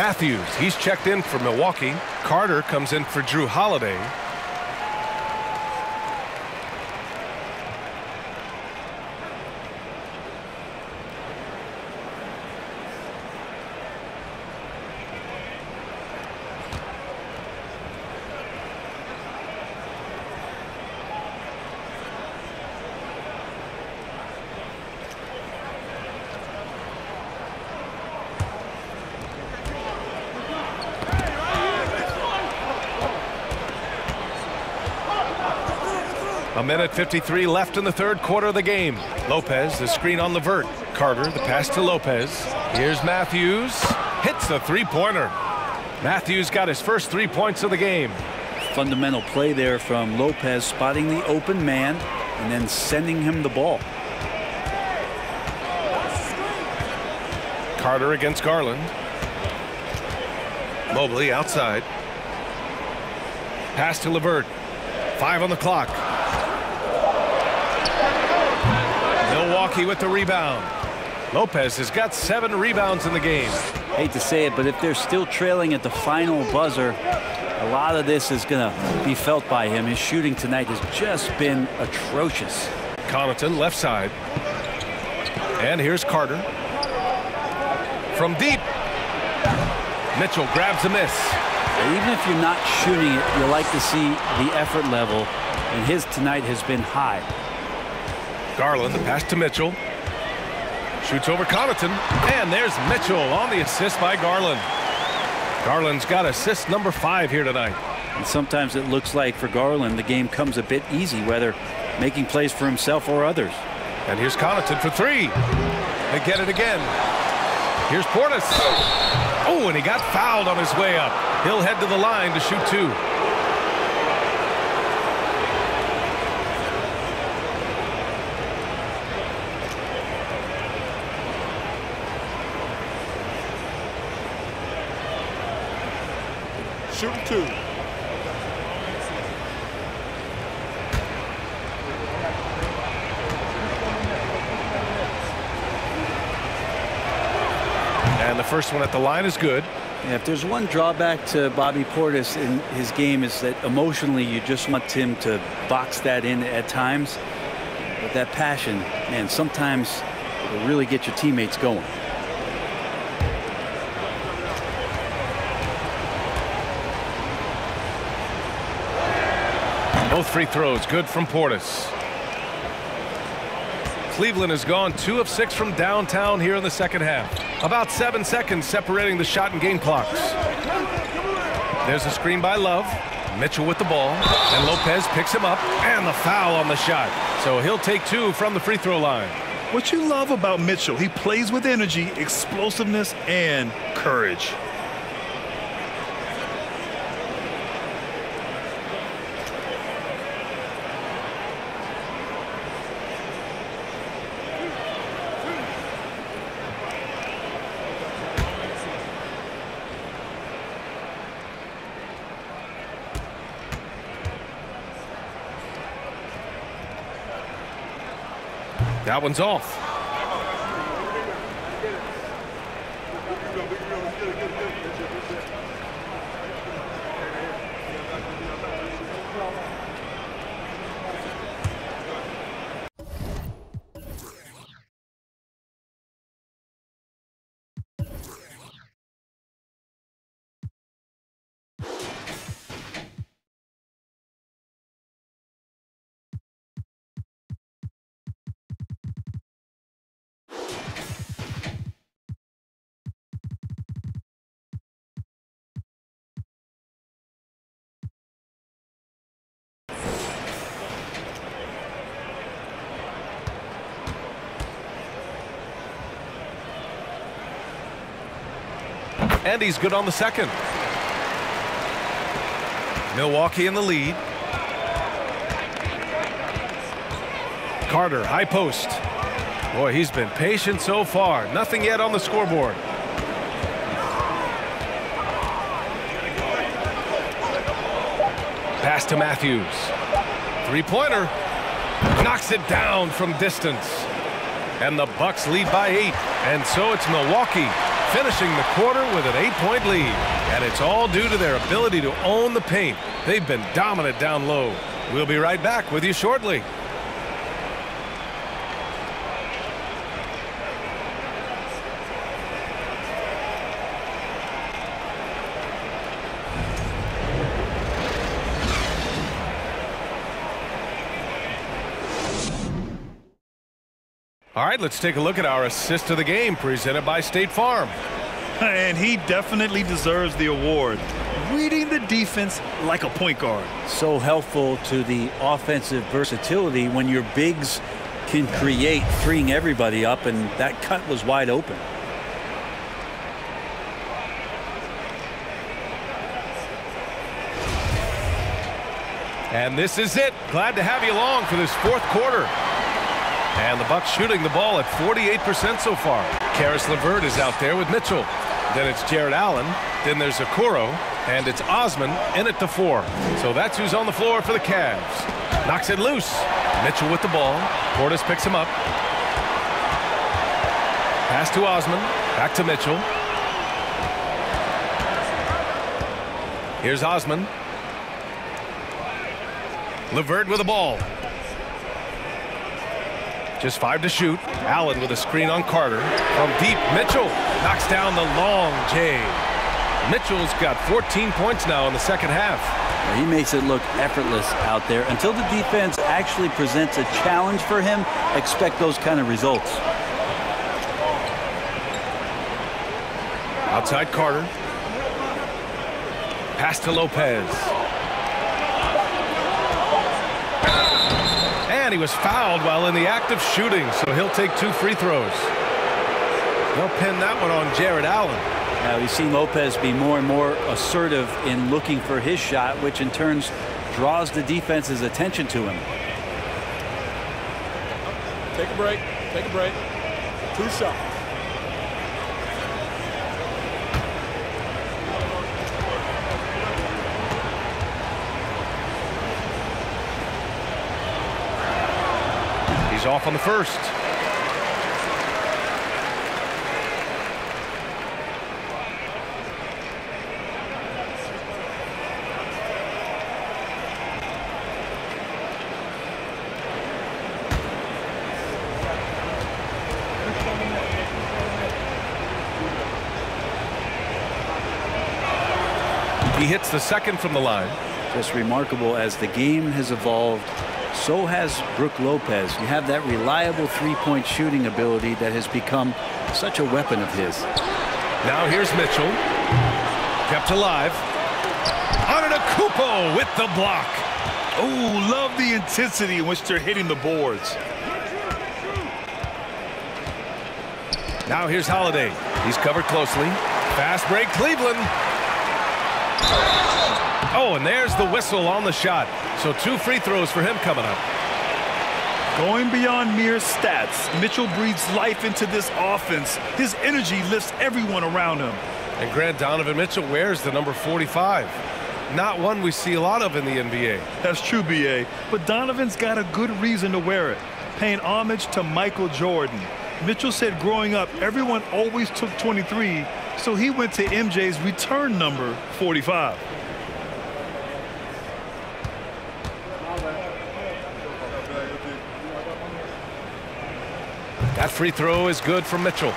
Matthews, he's checked in for Milwaukee. Carter comes in for Jrue Holiday. A minute 53 left in the third quarter of the game. Lopez, the screen on Levert. Carter, the pass to Lopez. Here's Matthews. Hits the three-pointer. Matthews got his first three points of the game. Fundamental play there from Lopez spotting the open man and then sending him the ball. Carter against Garland. Mobley outside. Pass to Levert. Five on the clock. With the rebound. Lopez has got seven rebounds in the game. Hate to say it, but if they're still trailing at the final buzzer, a lot of this is going to be felt by him. His shooting tonight has just been atrocious. Connaughton left side. And here's Carter. From deep. Mitchell grabs a miss. Even if you're not shooting it, you like to see the effort level, and his tonight has been high. Garland, the pass to Mitchell. Shoots over Connaughton. And there's Mitchell on the assist by Garland. Garland's got assist number five here tonight. And sometimes it looks like for Garland the game comes a bit easy, whether making plays for himself or others. And here's Connaughton for three. They get it again. Here's Portis. Oh, and he got fouled on his way up. He'll head to the line to shoot two. Shooting two. And the first one at the line is good. Yeah, if there's one drawback to Bobby Portis in his game is that emotionally you just want him to box that in at times. But that passion, man, sometimes it'll really get your teammates going. Both free throws good from Portis. Cleveland has gone two of six from downtown here in the second half. About seven seconds separating the shot and game clocks. There's a screen by Love. Mitchell with the ball. And Lopez picks him up. And the foul on the shot. So he'll take two from the free throw line. What you love about Mitchell, he plays with energy, explosiveness, and courage. That one's off. And he's good on the second. Milwaukee in the lead. Carter, high post. Boy, he's been patient so far. Nothing yet on the scoreboard. Pass to Matthews. Three-pointer. Knocks it down from distance. And the Bucks lead by eight. And so it's Milwaukee finishing the quarter with an eight-point lead. And it's all due to their ability to own the paint. They've been dominant down low. We'll be right back with you shortly. All right, let's take a look at our assist of the game presented by State Farm. And he definitely deserves the award. Reading the defense like a point guard. So helpful to the offensive versatility when your bigs can create, freeing everybody up, and that cut was wide open. And this is it. Glad to have you along for this fourth quarter. And the Bucks shooting the ball at 48% so far. Caris LeVert is out there with Mitchell. Then it's Jarrett Allen. Then there's Okoro. And it's Osman in at the four. So that's who's on the floor for the Cavs. Knocks it loose. Mitchell with the ball. Portis picks him up. Pass to Osman. Back to Mitchell. Here's Osman. LeVert with the ball. Just five to shoot. Allen with a screen on Carter. From deep, Mitchell knocks down the long J. Mitchell's got 14 points now in the second half. He makes it look effortless out there. Until the defense actually presents a challenge for him, expect those kind of results. Outside Carter. Pass to Lopez. And he was fouled while in the act of shooting, so he'll take two free throws. They'll pin that one on Jarrett Allen. Now we've seen Lopez be more and more assertive in looking for his shot, which in turn draws the defense's attention to him. Take a break. Take a break. Two shots. Off on the first. He hits the second from the line. Just remarkable as the game has evolved. So has Brook Lopez. You have that reliable three-point shooting ability that has become such a weapon of his. Now here's Mitchell. Kept alive. Antetokounmpo with the block. Oh, love the intensity in which they're hitting the boards. Now here's Holiday. He's covered closely. Fast break, Cleveland. Oh, and there's the whistle on the shot. So two free throws for him coming up. Going beyond mere stats, Mitchell breathes life into this offense. His energy lifts everyone around him. And Grant Donovan Mitchell wears the number 45. Not one we see a lot of in the NBA. That's true, B.A. But Donovan's got a good reason to wear it, paying homage to Michael Jordan. Mitchell said growing up, everyone always took 23, so he went to MJ's return number 45. That free throw is good for Mitchell.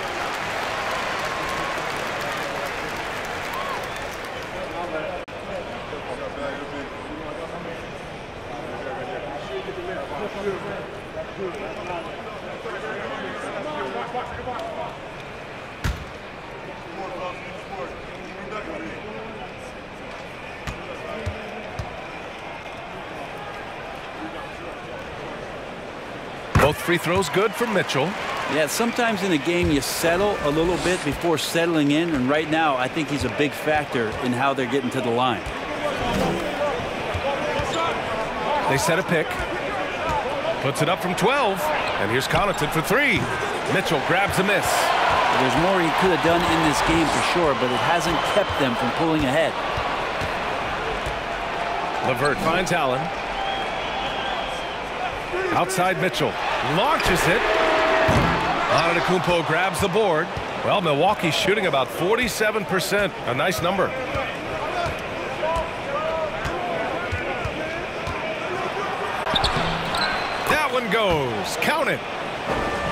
Free throws good for Mitchell. Yeah, sometimes in a game you settle a little bit before settling in, and right now I think he's a big factor in how they're getting to the line. They set a pick. Puts it up from 12. And here's Connaughton for three. Mitchell grabs a miss. There's more he could have done in this game for sure, but it hasn't kept them from pulling ahead. LeVert finds Allen. Outside Mitchell. Launches it. Antetokounmpo grabs the board. Well, Milwaukee's shooting about 47%. A nice number. That one goes. Count it.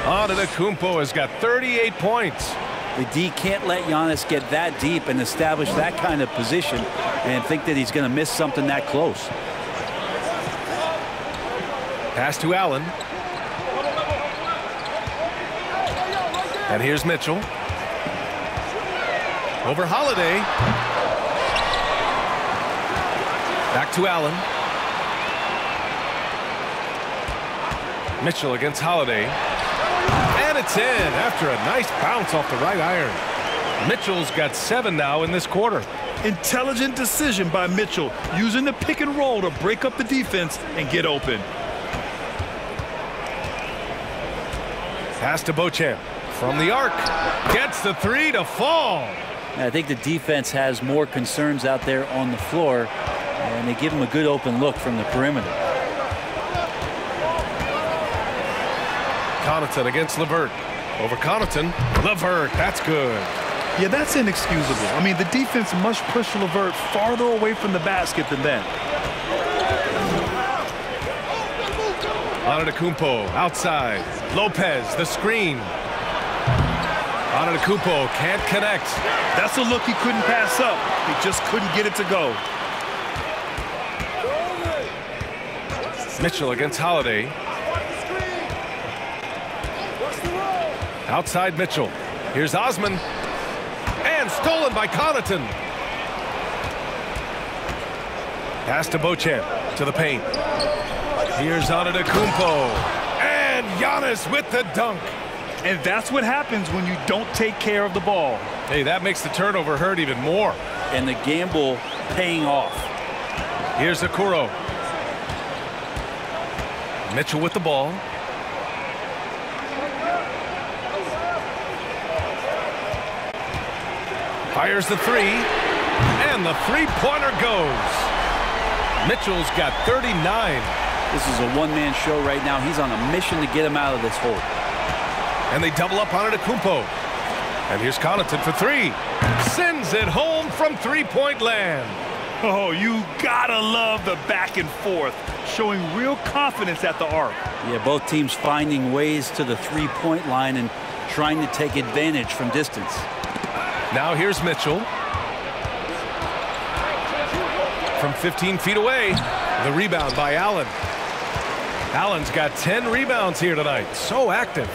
Antetokounmpo has got 38 points. The D can't let Giannis get that deep and establish that kind of position and think that he's going to miss something that close. Pass to Allen. And here's Mitchell. Over Holiday. Back to Allen. Mitchell against Holiday. And it's in after a nice bounce off the right iron. Mitchell's got seven now in this quarter. Intelligent decision by Mitchell, using the pick and roll to break up the defense and get open. Pass to Beauchamp from the arc. Gets the three to fall. I think the defense has more concerns out there on the floor, and they give him a good open look from the perimeter. Connaughton against Levert. Over Connaughton. Levert, that's good. Yeah, that's inexcusable. I mean, the defense must push Levert farther away from the basket than that. Antetokounmpo outside. Lopez, the screen. Antetokounmpo can't connect. That's a look he couldn't pass up. He just couldn't get it to go. Mitchell against Holiday. Outside Mitchell. Here's Osman. And stolen by Connaughton. Pass to Beauchamp. To the paint. Here's Antetokounmpo. And Giannis with the dunk. And that's what happens when you don't take care of the ball. Hey, that makes the turnover hurt even more. And the gamble paying off. Here's Okoro. Mitchell with the ball. Fires the three. And the three-pointer goes. Mitchell's got 39. This is a one-man show right now. He's on a mission to get him out of this hole. And they double up on Antetokounmpo. And here's Connaughton for three. Sends it home from three-point land. Oh, you gotta love the back and forth, showing real confidence at the arc. Yeah, both teams finding ways to the three-point line and trying to take advantage from distance. Now here's Mitchell. From 15 feet away, the rebound by Allen. Allen's got 10 rebounds here tonight. So active.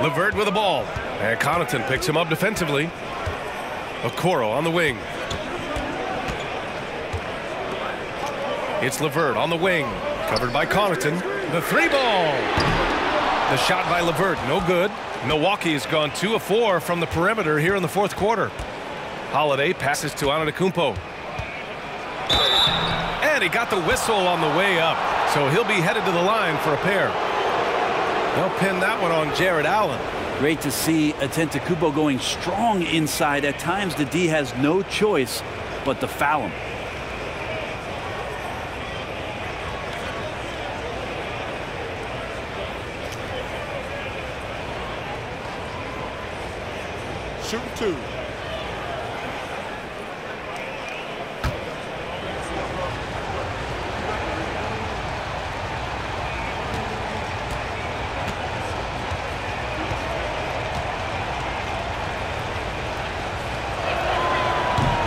Levert with the ball. And Connaughton picks him up defensively. Okoro on the wing. It's Levert on the wing. Covered by Connaughton. The three ball. The shot by Levert, no good. Milwaukee has gone two of four from the perimeter here in the fourth quarter. Holiday passes to Antetokounmpo. And he got the whistle on the way up. So he'll be headed to the line for a pair. They'll pin that one on Jarrett Allen. Great to see Antetokounmpo going strong inside. At times, the D has no choice but to foul him. Shoot two.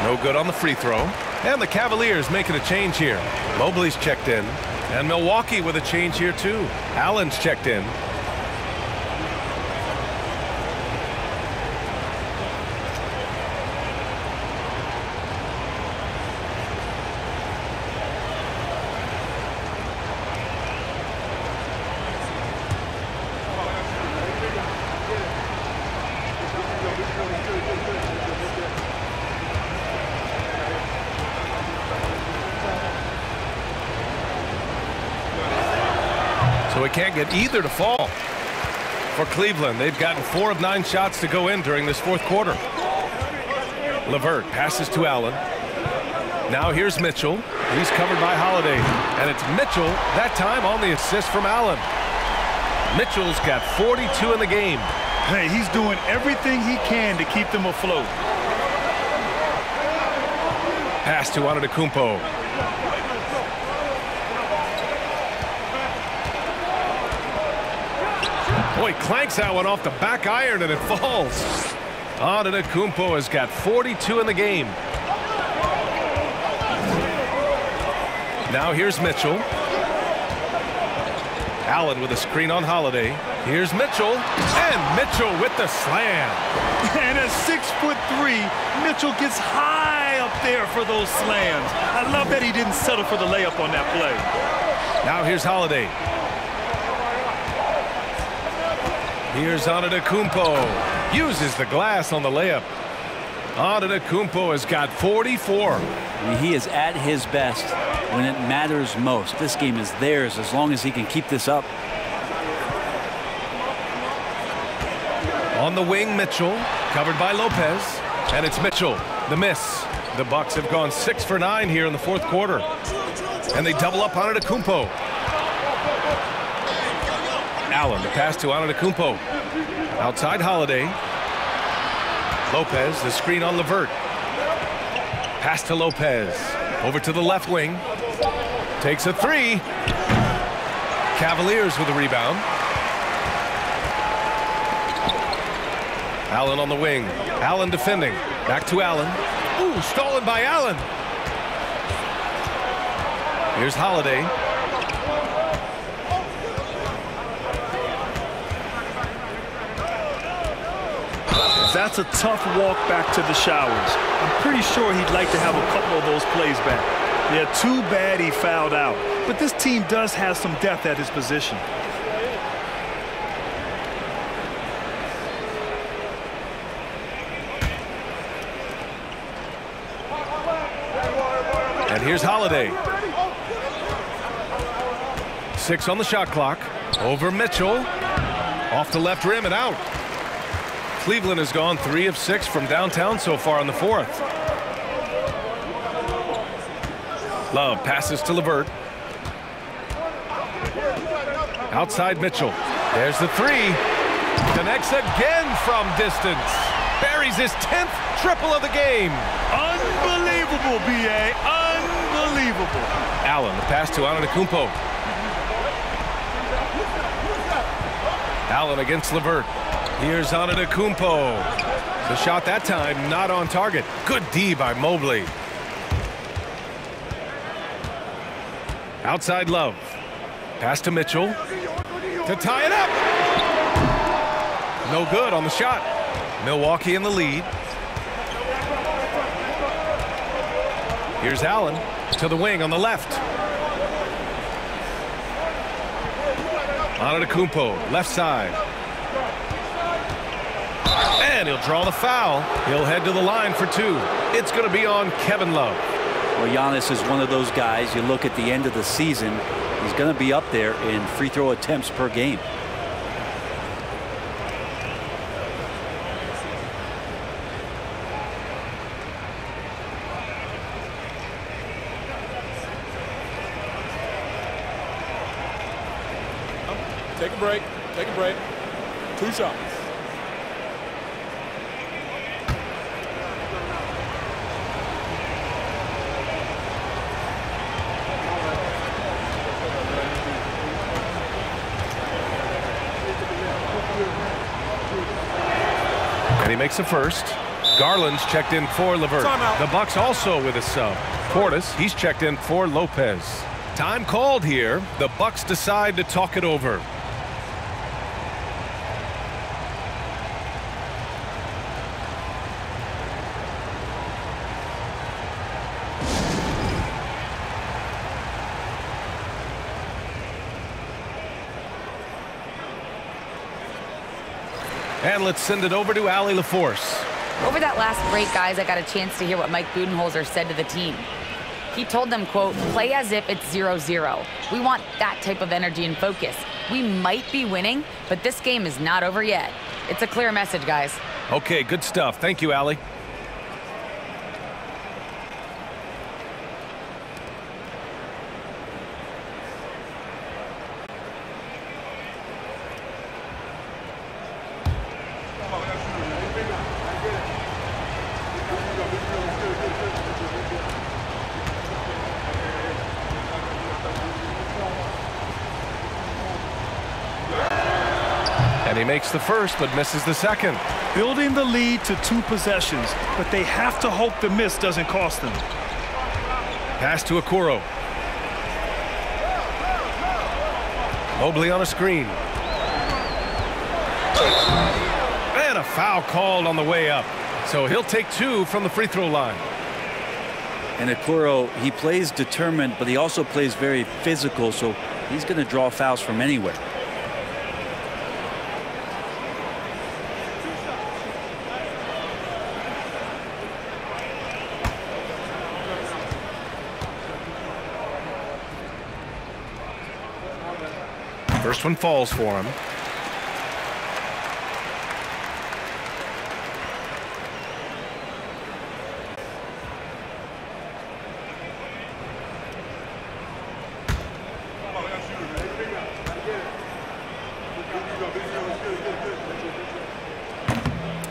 No good on the free throw. And the Cavaliers making a change here. Mobley's checked in. And Milwaukee with a change here too. Allen's checked in. Can't get either to fall. For Cleveland, they've gotten four of nine shots to go in during this fourth quarter. Levert passes to Allen. Now here's Mitchell. He's covered by Holiday. And it's Mitchell, that time on the assist from Allen. Mitchell's got 42 in the game. Hey, he's doing everything he can to keep them afloat. Pass to Antetokounmpo. Clanks that one off the back iron and it falls. Antetokounmpo has got 42 in the game. Now here's Mitchell. Allen with a screen on Holiday. Here's Mitchell. And Mitchell with the slam. And at six foot three, Mitchell gets high up there for those slams. I love that he didn't settle for the layup on that play. Now here's Holiday. Here's Antetokounmpo. Uses the glass on the layup. Antetokounmpo has got 44. I mean, he is at his best when it matters most. This game is theirs as long as he can keep this up. On the wing, Mitchell, covered by Lopez, and it's Mitchell, the miss. The Bucks have gone six for nine here in the fourth quarter, and they double up on Antetokounmpo. Allen, the pass to Antetokounmpo. Outside Holiday. Lopez, the screen on Levert. Pass to Lopez. Over to the left wing. Takes a three. Cavaliers with the rebound. Allen on the wing. Allen defending. Back to Allen. Ooh, stolen by Allen. Here's Holiday. That's a tough walk back to the showers. I'm pretty sure he'd like to have a couple of those plays back. Yeah, too bad he fouled out. But this team does have some depth at his position. And here's Holiday. Six on the shot clock. Over Mitchell. Off the left rim and out. Cleveland has gone three of six from downtown so far in the fourth. Love passes to Levert. Outside Mitchell. There's the three. Connects again from distance. Buries his 10th triple of the game. Unbelievable, B.A. Unbelievable. Allen, the pass to Antetokounmpo. Allen against Levert. Here's Antetokounmpo. The shot that time not on target. Good D by Mobley. Outside Love. Pass to Mitchell. To tie it up. No good on the shot. Milwaukee in the lead. Here's Allen to the wing on the left. Antetokounmpo, left side. And he'll draw the foul. He'll head to the line for two. It's going to be on Kevin Love. Well, Giannis is one of those guys, you look at the end of the season, he's going to be up there in free throw attempts per game. Take a break. Take a break. Two shots. First. Garland's checked in for Levert. The Bucks also with a sub. Portis, he's checked in for Lopez. Time called here. The Bucks decide to talk it over. And let's send it over to Allie LaForce. Over that last break, guys, I got a chance to hear what Mike Budenholzer said to the team. He told them, quote, play as if it's 0-0. We want that type of energy and focus. We might be winning, but this game is not over yet. It's a clear message, guys. Okay, good stuff. Thank you, Allie. Makes the first, but misses the second. Building the lead to two possessions, but they have to hope the miss doesn't cost them. Pass to Okoro. Mobley on a screen. And a foul called on the way up. So he'll take two from the free throw line. And Okoro, he plays determined, but he also plays very physical, so he's going to draw fouls from anywhere. First one falls for him.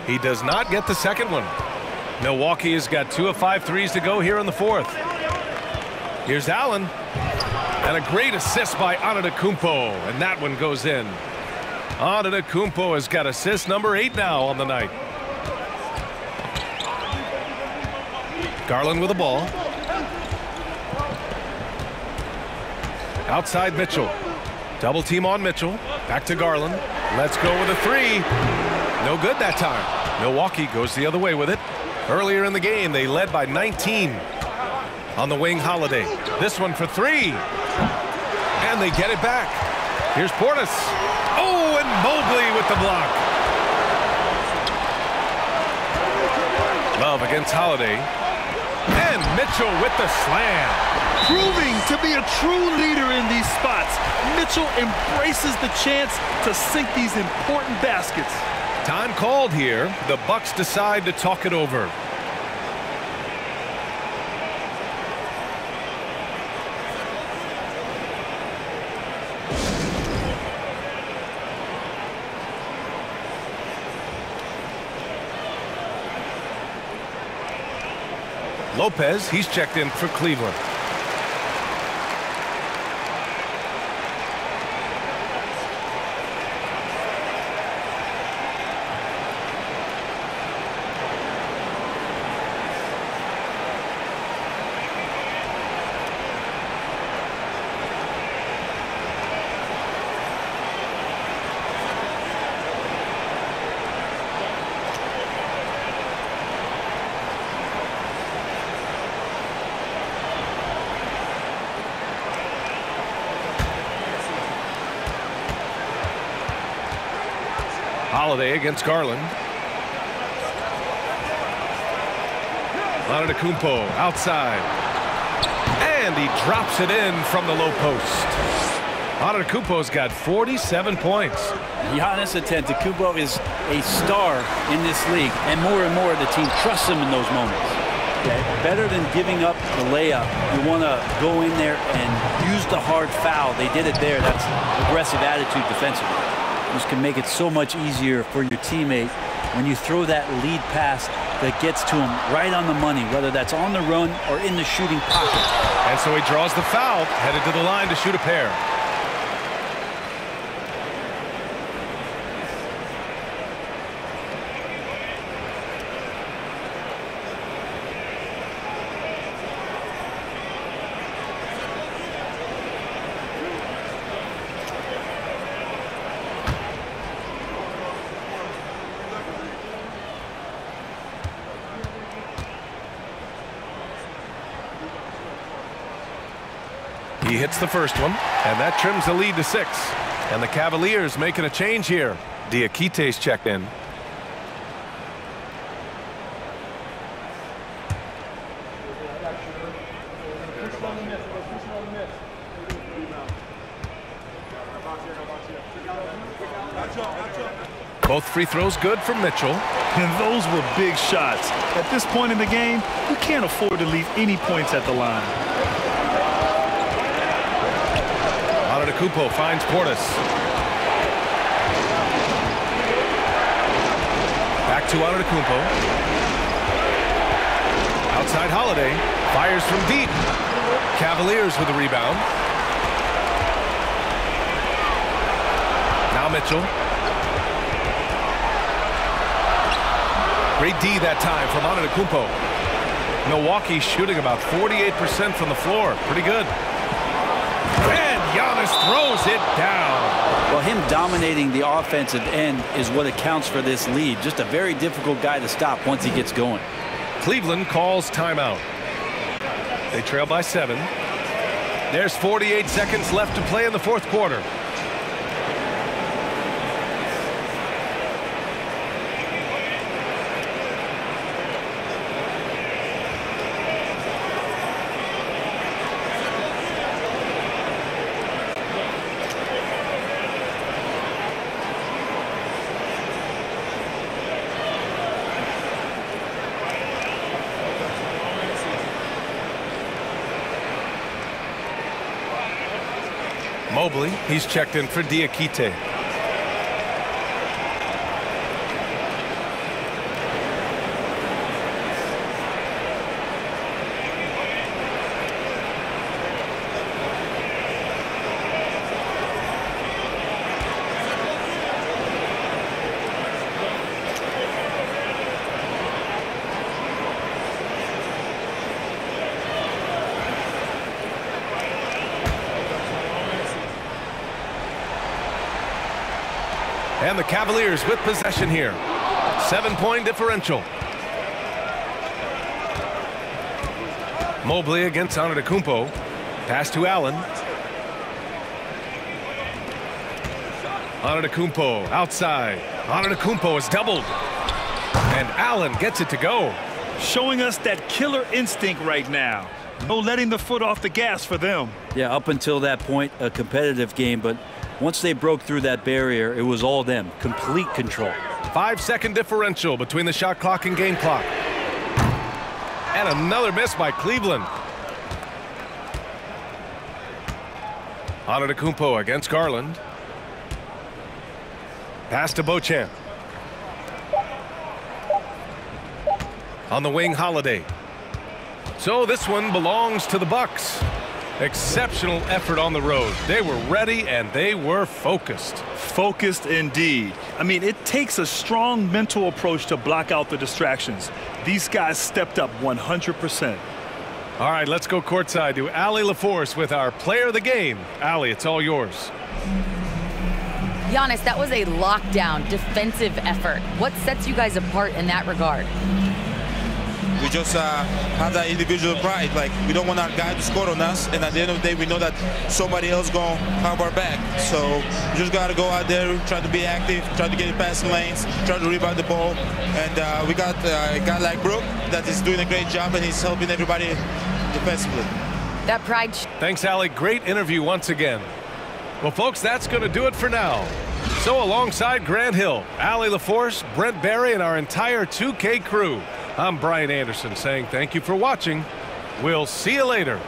He does not get the second one. Milwaukee has got two of five threes to go here in the fourth. Here's Allen. And a great assist by Antetokounmpo, and that one goes in. Antetokounmpo has got assist number eight now on the night. Garland with the ball. Outside Mitchell. Double team on Mitchell. Back to Garland. Let's go with a three. No good that time. Milwaukee goes the other way with it. Earlier in the game, they led by 19 on the wing Holiday. This one for three. And they get it back. Here's Portis. Oh, and Mobley with the block. Love against Holiday. And Mitchell with the slam. Proving to be a true leader in these spots. Mitchell embraces the chance to sink these important baskets. Time called here. The Bucks decide to talk it over. Lopez, he's checked in for Cleveland. Against Garland. Antetokounmpo outside. And he drops it in from the low post. Antetokounmpo's got 47 points. Giannis Antetokounmpo is a star in this league, and more and more the team trusts him in those moments. Okay? Better than giving up the layup, you want to go in there and use the hard foul. They did it there. That's aggressive attitude defensively. This can make it so much easier for your teammate when you throw that lead pass that gets to him right on the money, whether that's on the run or in the shooting pocket. And so he draws the foul, headed to the line to shoot a pair. He hits the first one, and that trims the lead to six. And the Cavaliers making a change here. Diakite's checked in. Both free throws good from Mitchell. And those were big shots. At this point in the game, you can't afford to leave any points at the line. Antetokounmpo finds Portis. Back to Antetokounmpo. Outside Holiday. Fires from deep. Cavaliers with the rebound. Now Mitchell. Great D that time from Antetokounmpo. Milwaukee shooting about 48% from the floor. Pretty good. Giannis throws it down. Well, him dominating the offensive end is what accounts for this lead. Just a very difficult guy to stop once he gets going. Cleveland calls timeout. They trail by seven. There's 48 seconds left to play in the fourth quarter. Mobley, he's checked in for Diakite. Cavaliers with possession here. Seven-point differential. Mobley against Antetokounmpo. Pass to Allen. Antetokounmpo outside. Antetokounmpo is doubled. And Allen gets it to go. Showing us that killer instinct right now. No letting the foot off the gas for them. Yeah, up until that point, a competitive game, but once they broke through that barrier, it was all them. Complete control. Five second differential between the shot clock and game clock. And another miss by Cleveland. Antetokounmpo against Garland. Pass to Beauchamp. On the wing, Holiday. So this one belongs to the Bucks. Exceptional effort on the road. They were ready and they were focused. Focused indeed. I mean, it takes a strong mental approach to block out the distractions. These guys stepped up 100%. All right, let's go courtside to Allie LaForce with our player of the game. Allie, it's all yours. Giannis, that was a lockdown defensive effort. What sets you guys apart in that regard? We just uh, have that individual pride. Like we don't want our guy to score on us, and at the end of the day, we know that somebody else gonna have our back. So we just gotta go out there, try to be active, try to get past lanes, try to rebound the ball, and uh, we got uh, a guy like Brook that is doing a great job, and he's helping everybody defensively. That pride. Thanks, Allie. Great interview once again. Well, folks, that's going to do it for now. So alongside Grant Hill, Allie LaForce, Brent Barry, and our entire 2K crew, I'm Brian Anderson saying thank you for watching. We'll see you later.